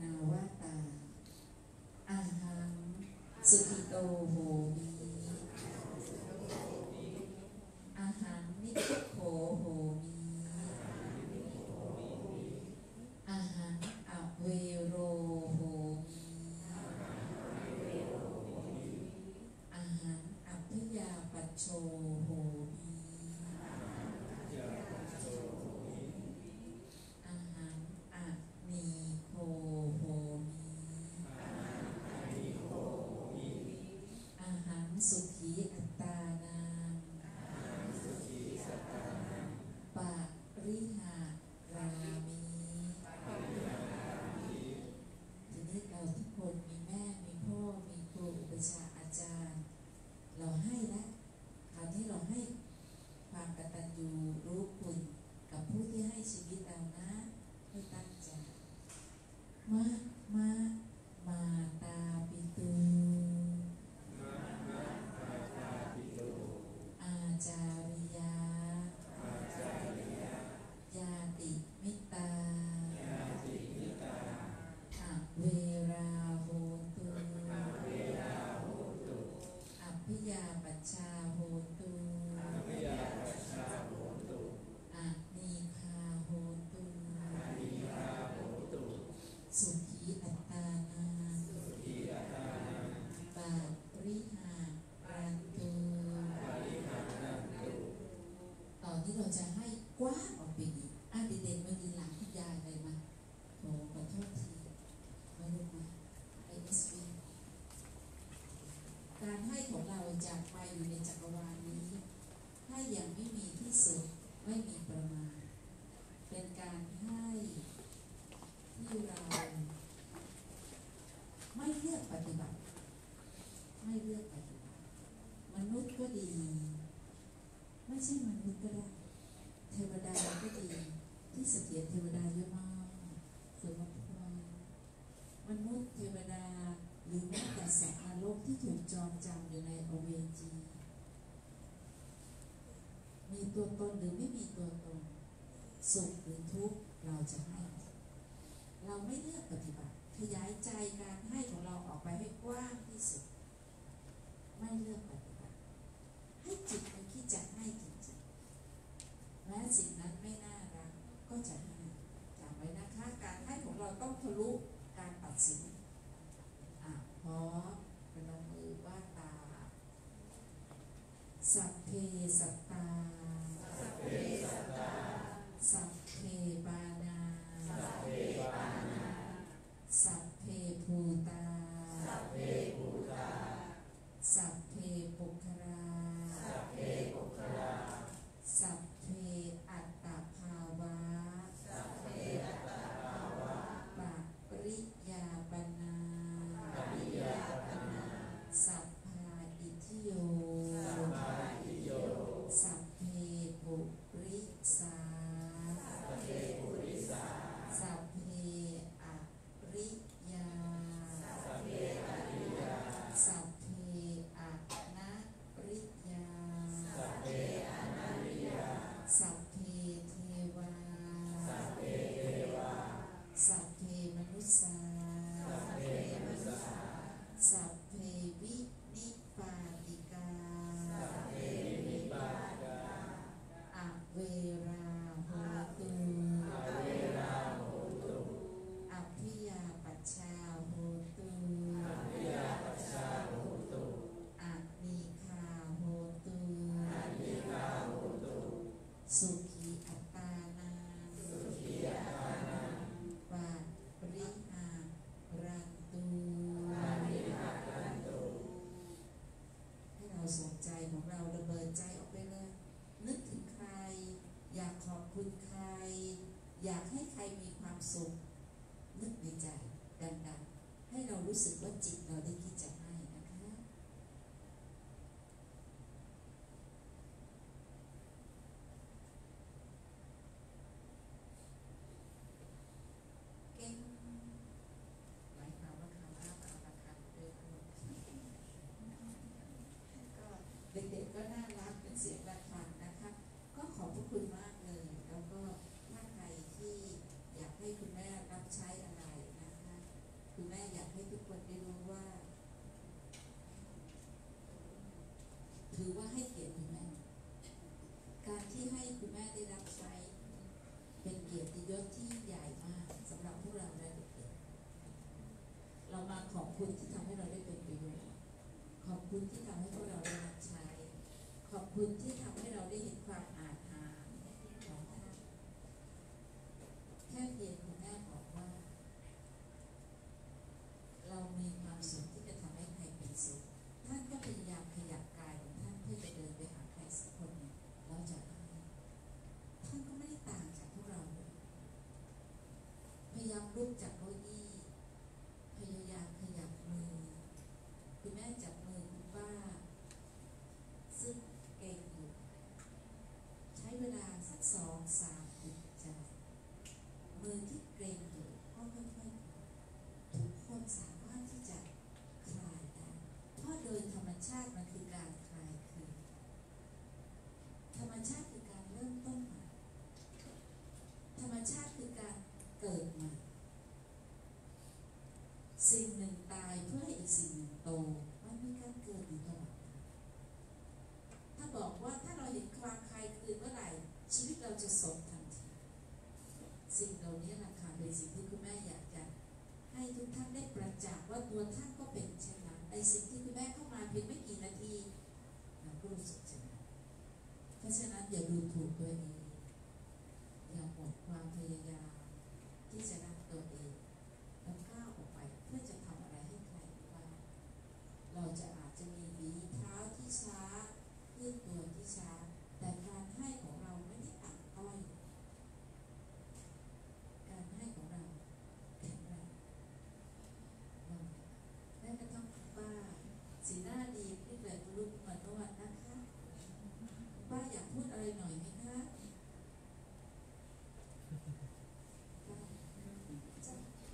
นาวาตาอาหังสุขิโตโห ใช่มนุษย์ก็ได้ เทวดาก็ดีที่สเตียรเทวดาเยอะมากสมวยมากมนุษย์เทวดาหรือแม้แต่แสงอารมณ์ที่ถูกจองจำอยู่ในอเวจี มีตัวตนหรือไม่มีตัวตน สุขหรือทุกข์เราจะให้ เราไม่เลือกปฏิบัติ ขยายใจการให้ของเราออกไปให้กว้างที่สุด ไม่เลือก ณใคร อยากให้ใครมีความสุขนึกในใจดังๆ ให้เรารู้สึกว่าจิตเราได้คิดจะให้นะคะเก่งหมายความว่าคำว่าเอะคำเดินก็เด็กๆก็น่ารักเป็นเสียงระฆังนะคะ ก็ขอบพระคุณมาก ที่ให้คุณแม่ได้รับใช้ เป็นเกียรติยศที่ใหญ่มากสำหรับพวกเราและเด็กๆเรามาขอบคุณที่ทำให้เราได้เป็นประโยชน์ขอบคุณที่ทำให้พวกเราได้รับใช้ ขอบคุณที่ทำให้ ลูกจาก สีหน้าดีรูปแบบลุกเมาอนวันนะคะป้าอยากพูดอะไรหน่อยไหมคะ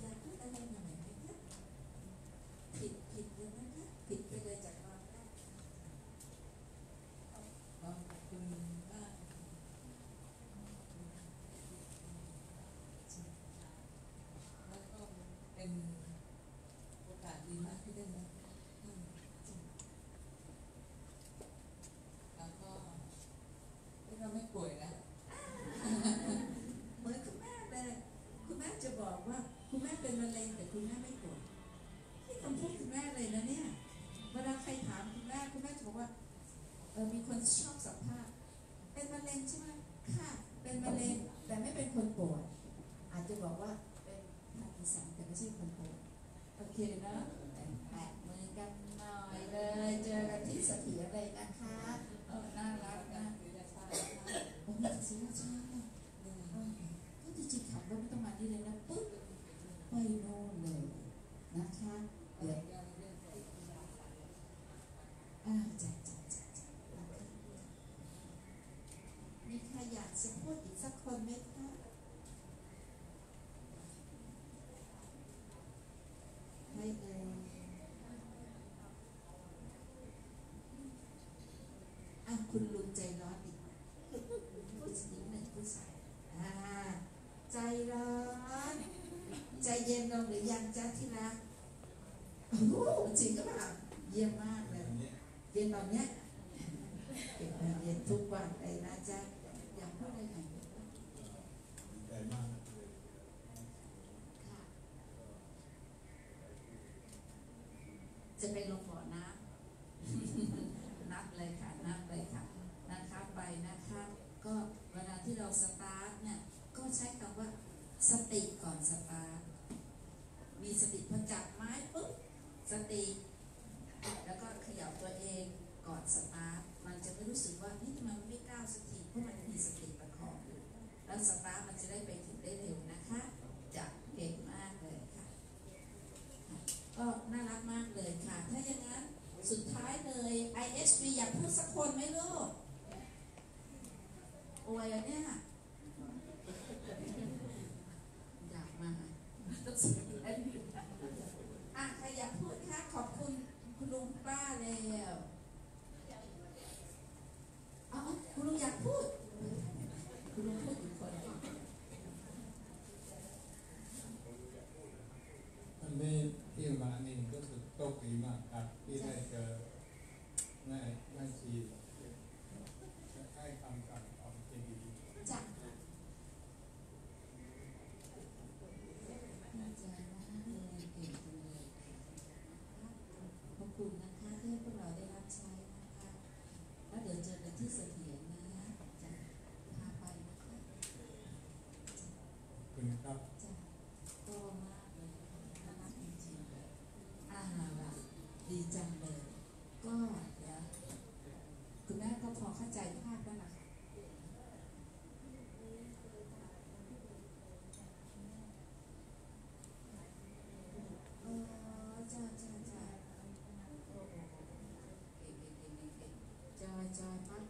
อยากพูดอะไรหน่อยไหมคะผิดผิดเลยนะคะผิดไปเลยจากตอนแรกขอบคุณมาแล้วก็เป็น ว่าคุณแม่เป็นมะเร็งแต่คุณแม่ไม่ จะพูดอีกสักคนไหมคะไม่เลยอะคุณลุงใจร้อนอีกผู้หญิงหนึ่งผู้ชายอ่าใจร้อนใจเย็นลงหรือยังจ้าที่รักโอ้จริงก็เปล่าเยี่ยมมากเลยเย็นตอนเนี้ยเเย็นทุกวันเลยนะจ๊ะ dipping สักคนไหมลู ครับจ้ะโตมากเลยน่ารักจริงๆอาหารอะดีจังเลย ก็เดี๋ยวคุณแม่ก็พอเข้าใจภาพแล้วล่ะคะเออจ้าจ้าจ้าจอยจอยป้า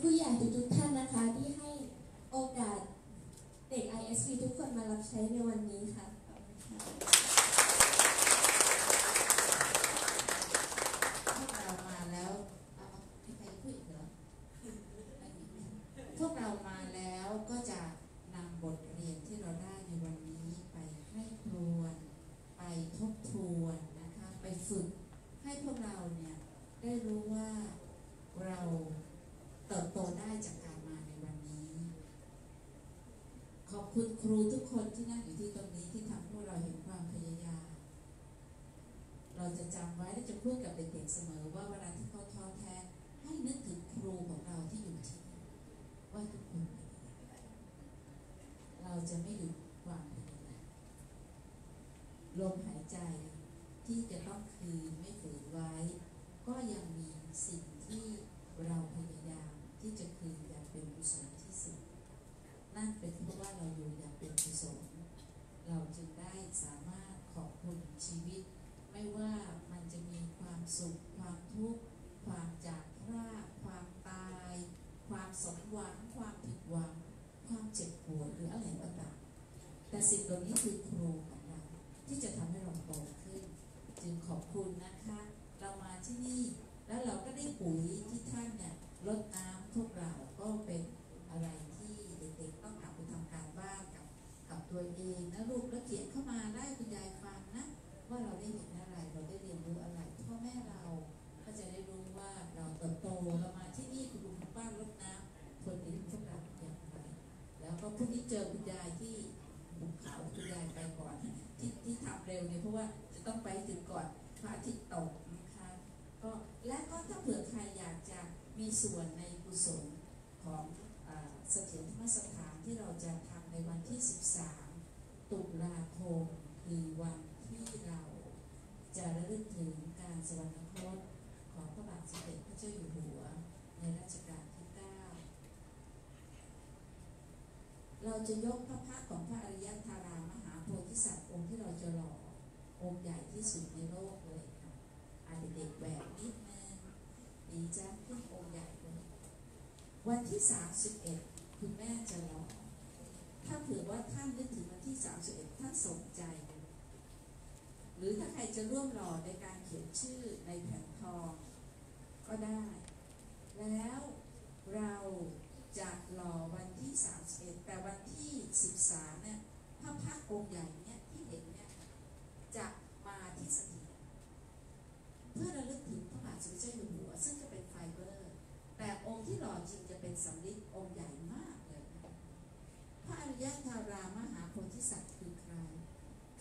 ผู้ใหญ่ทุกๆท่านนะคะ ที่ให้โอกาสเด็ก ISV ทุกคนมารับใช้ในวัน ลมหายใจที่จะต้องคืนไม่ฝืนไว้ ก็ยังมีสิ่งที่เราพยายามที่จะคืนอย่างเป็นกุศลที่สุด นั่นเป็นเพราะว่าเราอยู่อย่างเป็นกุศลเราจึงได้สามารถขอบคุณชีวิต ไม่ว่ามันจะมีความสุข ความทุกข์ความจากพราความตาย ความสมหวัง ความผิดหวัง ความเจ็บปวดหรืออะไรก็ตามแต่สิ่งเหล่านี้คือครูของ ที่จะทำให้เราโตขึ้น จึงขอบคุณนะคะ เรามาที่นี่แล้วเราก็ได้ปุ๋ยที่ท่านเนี่ยลดน้ำพวกเราก็เป็นอะไรที่เด็กๆต้องกลับไปทำการบ้านกับกับตัวเองนะลูกแล้วเขียนเข้ามาได้คุณยายฟังนะว่าเราได้เห็นอะไรเราได้เรียนรู้อะไรพ่อแม่เราก็จะได้รู้ว่าเราเติบโตเรามาที่นี่คุณลุงป้ารดน้ำคนอื่นพวกเราอย่างไรแล้วก็พรุ่งนี้เจอคุณยายที่บุกเขาคุณยายไปก่อน ที่ที่ทำเร็วเนี่ยเพราะว่าจะต้องไปถึงก่อนพระอาทิตย์ตกนะคะก็และก็ถ้าเผื่อใครอยากจะมีส่วนในกุศลของอเสถียรธรรมสถานที่เราจะทำในวันที่ 13 ตุลาคมคือวันที่เราจะระลึกถึงการสวรรคตของพระบาทสมเด็จพระเจ้าอยู่หัวในรัชกาลที่ 9 เราจะยกพระพักของพระอริยธารา องค์ใหญ่ที่สุดในโลกเลยค่ะอาเด็กแหวกนิดนึงดีจ้าขึ้นองค์ใหญ่เลยวันที่ 31 คุณแม่จะหล่อถ้าเผื่อว่าท่านนึกถึงวันที่ 31 ท่านสนใจ หรือถ้าใครจะร่วมหล่อในการเขียนชื่อในแผ่นทอง ก็ได้ แล้วเราจะหล่อวันที่ 31 แต่วันที่ 13เนี่ยพระพักองค์ใหญ่เนี่ยที่เห็นเนี่ยจะมาที่เสถียรเพื่อระลึกถึงพระบาทสมเด็จเจ้าอยู่หัว ซึ่งจะเป็นไฟเบอร์ แต่องค์ที่หล่อจริงจะเป็นสำริดองค์ใหญ่มากเลยนะพระอริยตารามหาโพธิสัตว์คือใคร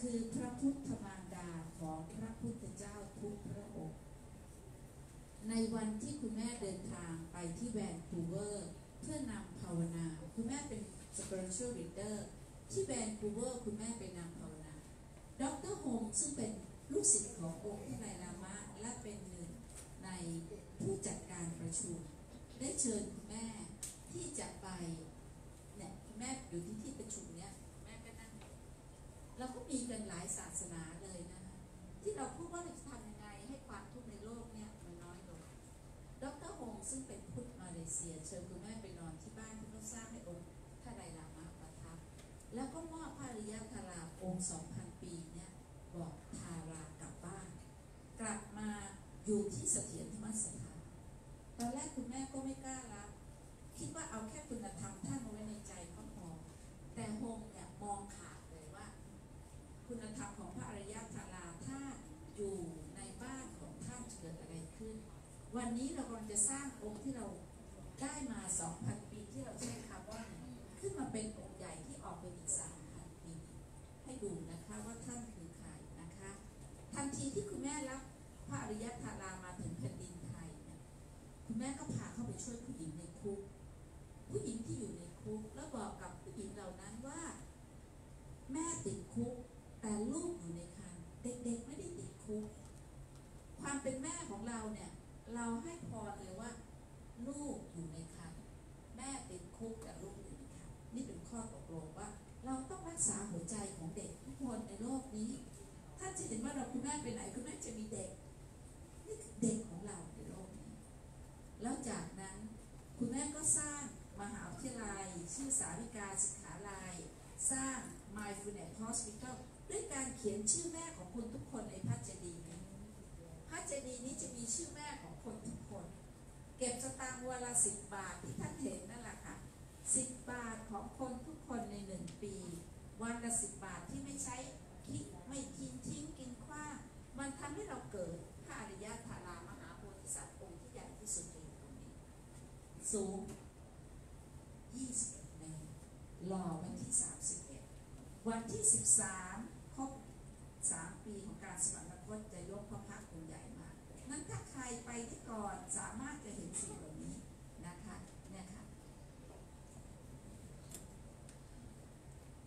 คือพระพุทธมารดาของพระพุทธเจ้าทุกพระองค์ ในวันที่คุณแม่เดินทางไปที่แวนคูเวอร์ เพื่อนำภาวนา คุณแม่เป็น spiritual leader ที่แวนคูเวอร์คุณแม่ไปนำภาวนา ดรโฮมซึ่งเป็นลูกศิษย์ขององค์พระไตรลามะ และเป็นหนึ่งในผู้จัดการประชุม ได้เชิญคุณแม่ที่จะไปเนี่ยแม่อยู่ที่ที่ประชุมเนี่ยแม่ก็นั่งเราก็มีกันหลายศาสนาเลยนะคะที่เราพูดว่าเราจะทำยังไงให้ความทุกข์ในโลกเนี่ยมันน้อยลงดรฮงซึ่งเป็นพุทธมาเลเซีย เชิญคุณแม่ไปนอนที่บ้านที่เขาสร้างให้องค์พระไดลามะประทับ แล้วก็มอบพระริยาธาราองค์2,000ปีเนี่ยบอกทารากลับบ้าน กลับมา อยู่ที่เสถียรธรรมสถานตอนแรกคุณแม่ก็ไม่กล้ารับคิดว่าเอาแค่คุณธรรมท่านเอาไว้ในใจก็พอแต่โฮมเนี่ยมองขาดเลยว่า คุณธรรมของพระอริยตาราถ้าอยู่ในบ้านของท่านจะเกิดอะไรขึ้น วันนี้เรากำลังจะสร้างองค์ที่เราได้มา 2,000 ปีที่เราใช้คาร์บอนขึ้นมาเป็นองค์ใหญ่ที่ออกไปอีก 3,000 ปี ให้ดูนะคะว่าท่านคือใครนะคะ ทันทีที่คุณแม่รับพระอริยธารามาถึงแผ่นดินไทยเนี่ย คุณแม่ก็พาเข้าไปช่วยผู้หญิงในคุก ผู้หญิงที่อยู่ในคุก แล้วบอกกับผู้หญิงเหล่านั้นว่า แม่ติดคุก แต่ลูกอยู่ในครรภ์เด็กๆไม่ได้ติดคุก ความเป็นแม่ของเราเนี่ย เราให้พรเลยว่า ลูกอยู่ในครรภ์แม่ติดคุกแต่ลูกอยู่ในครรภ์นี่เป็นข้อตกลงว่า เราต้องรักษาหัวใจของเด็กทุกคนในโลกนี้ถ้าจะเห็นว่าเราคุณแม่ไปไหนคุณแม่จะมีเด็กนี่คือเด็กของเราในโลกนี้แล้วจากนั้นคุณแม่ก็สร้างมหาวิทยาลัยชื่อสาวิกาสิกขา ที่ 13 ครบ 3 ปีของการสวรรคตจะยกพระพักองค์ใหญ่มา นั้นถ้าใครไปที่ก่อนสามารถจะเห็นสิ่งเหล่านี้นะคะเนี่ยค่ะ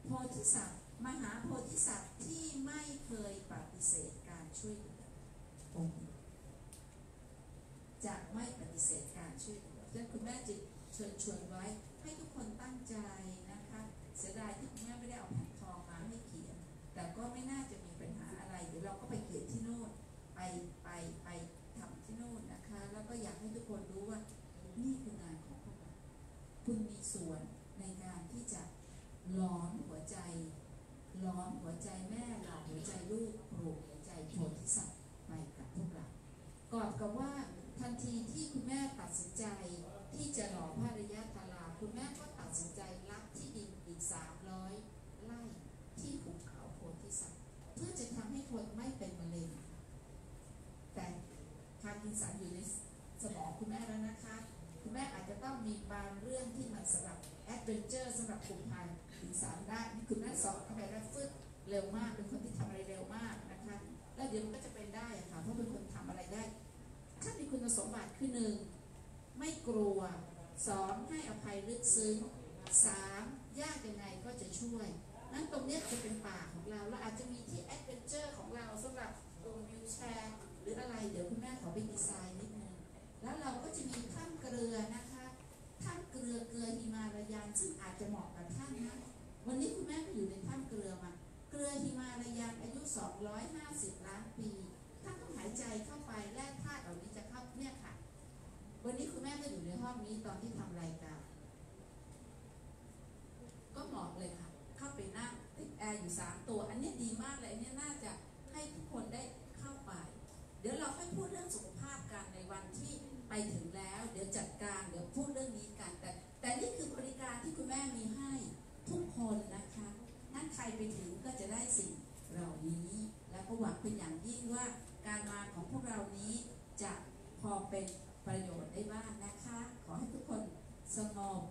โพธิสัตว์ มหาโพธิสัตว์ จัดการเดี๋ยวพูดเรื่องนี้กันแต่ แต่นี่คือบริการที่คุณแม่มีให้ทุกคนนะคะนั่นใครไปถึงก็จะได้สิ่งเหล่านี้ แล้วก็หวังเป็นอย่างยิ่งว่าการมาของพวกเรานี้จะพอเป็นประโยชน์ได้บ้างนะคะ ขอให้ทุกคนสงบ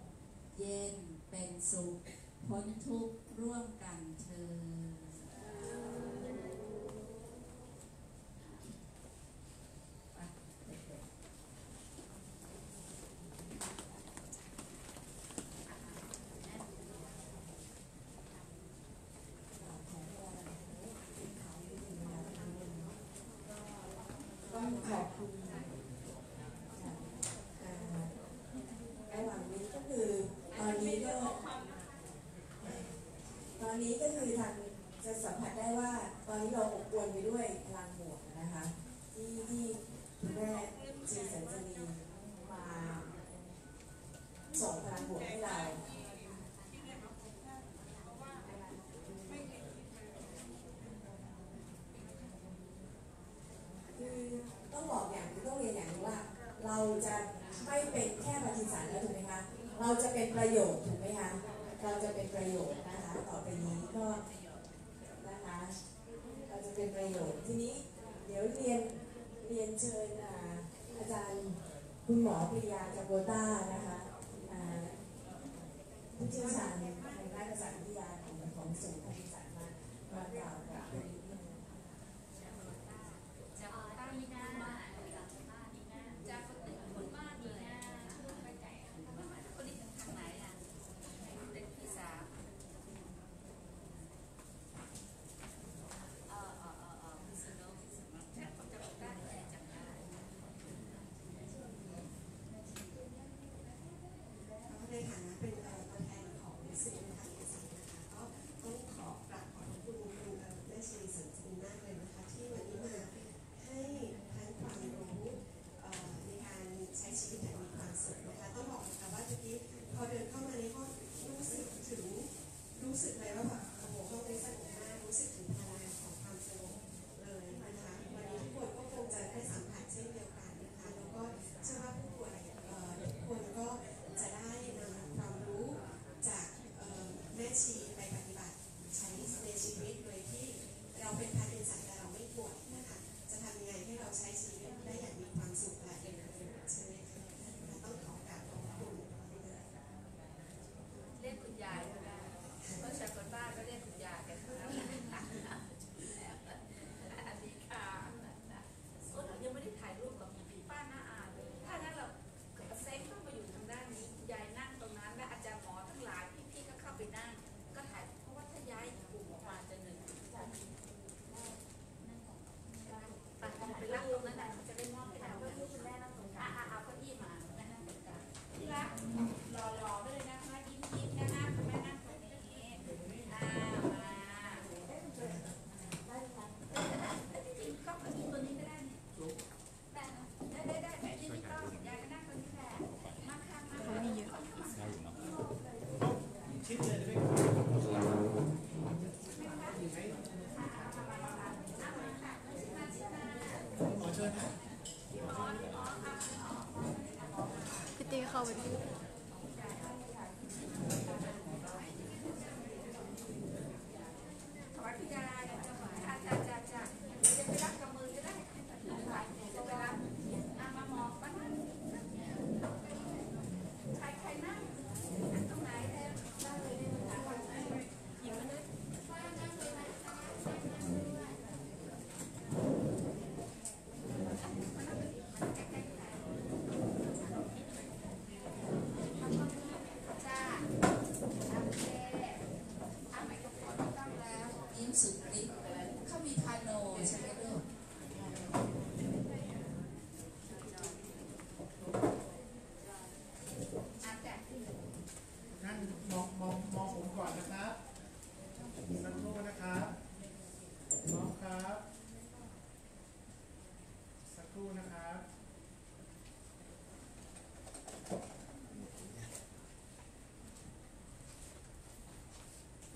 เย็นเป็นสุขพ้นทุกข์ร่วมกันเธอ 好 จะเป็นประโยชน์ Okay. Yeah. How you?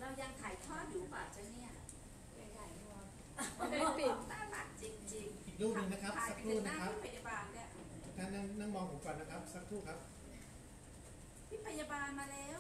เรายังถ่ายทอดอยู่ป่ะจ๊ะเนี่ยไม่ถ่ายปิดน่ารักจริงๆอีกรูปหนึ่งนะครับ สักครู่นะครับพี่พยาบาลเนี่ยท่านนั่งมองผมก่อนนะครับ สักครู่ครับ พี่พยาบาลมาแล้ว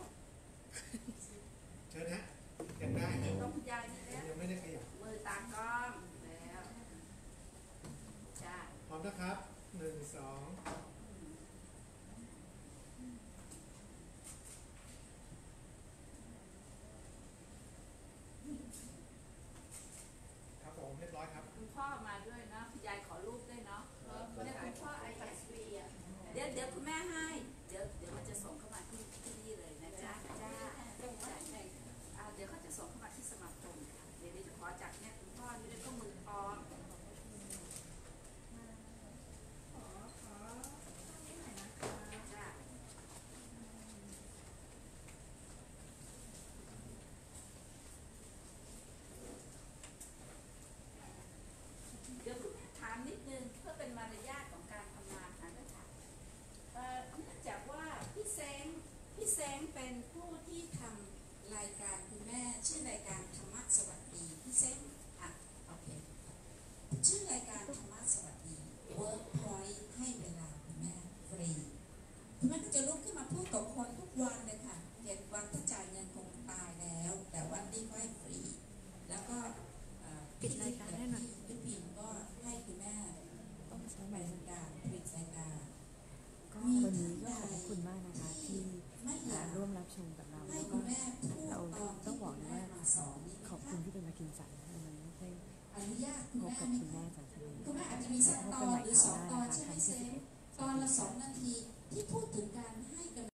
มเรียบร้อยครับคุณพ่อมาด้วยนะคุณยายขอรูปด้วยเนาะเพราะคุณพ่อไอแพดฟรีอะเดี๋ยวเดี๋ยวคุณแม่ให้ เดี๋ยวเดี๋ยวมันจะส่ง พี่แสงเป็นผู้ที่ทำรายการคุณแม่ชื่อรายการธรรมะสวัสดีพี่แสง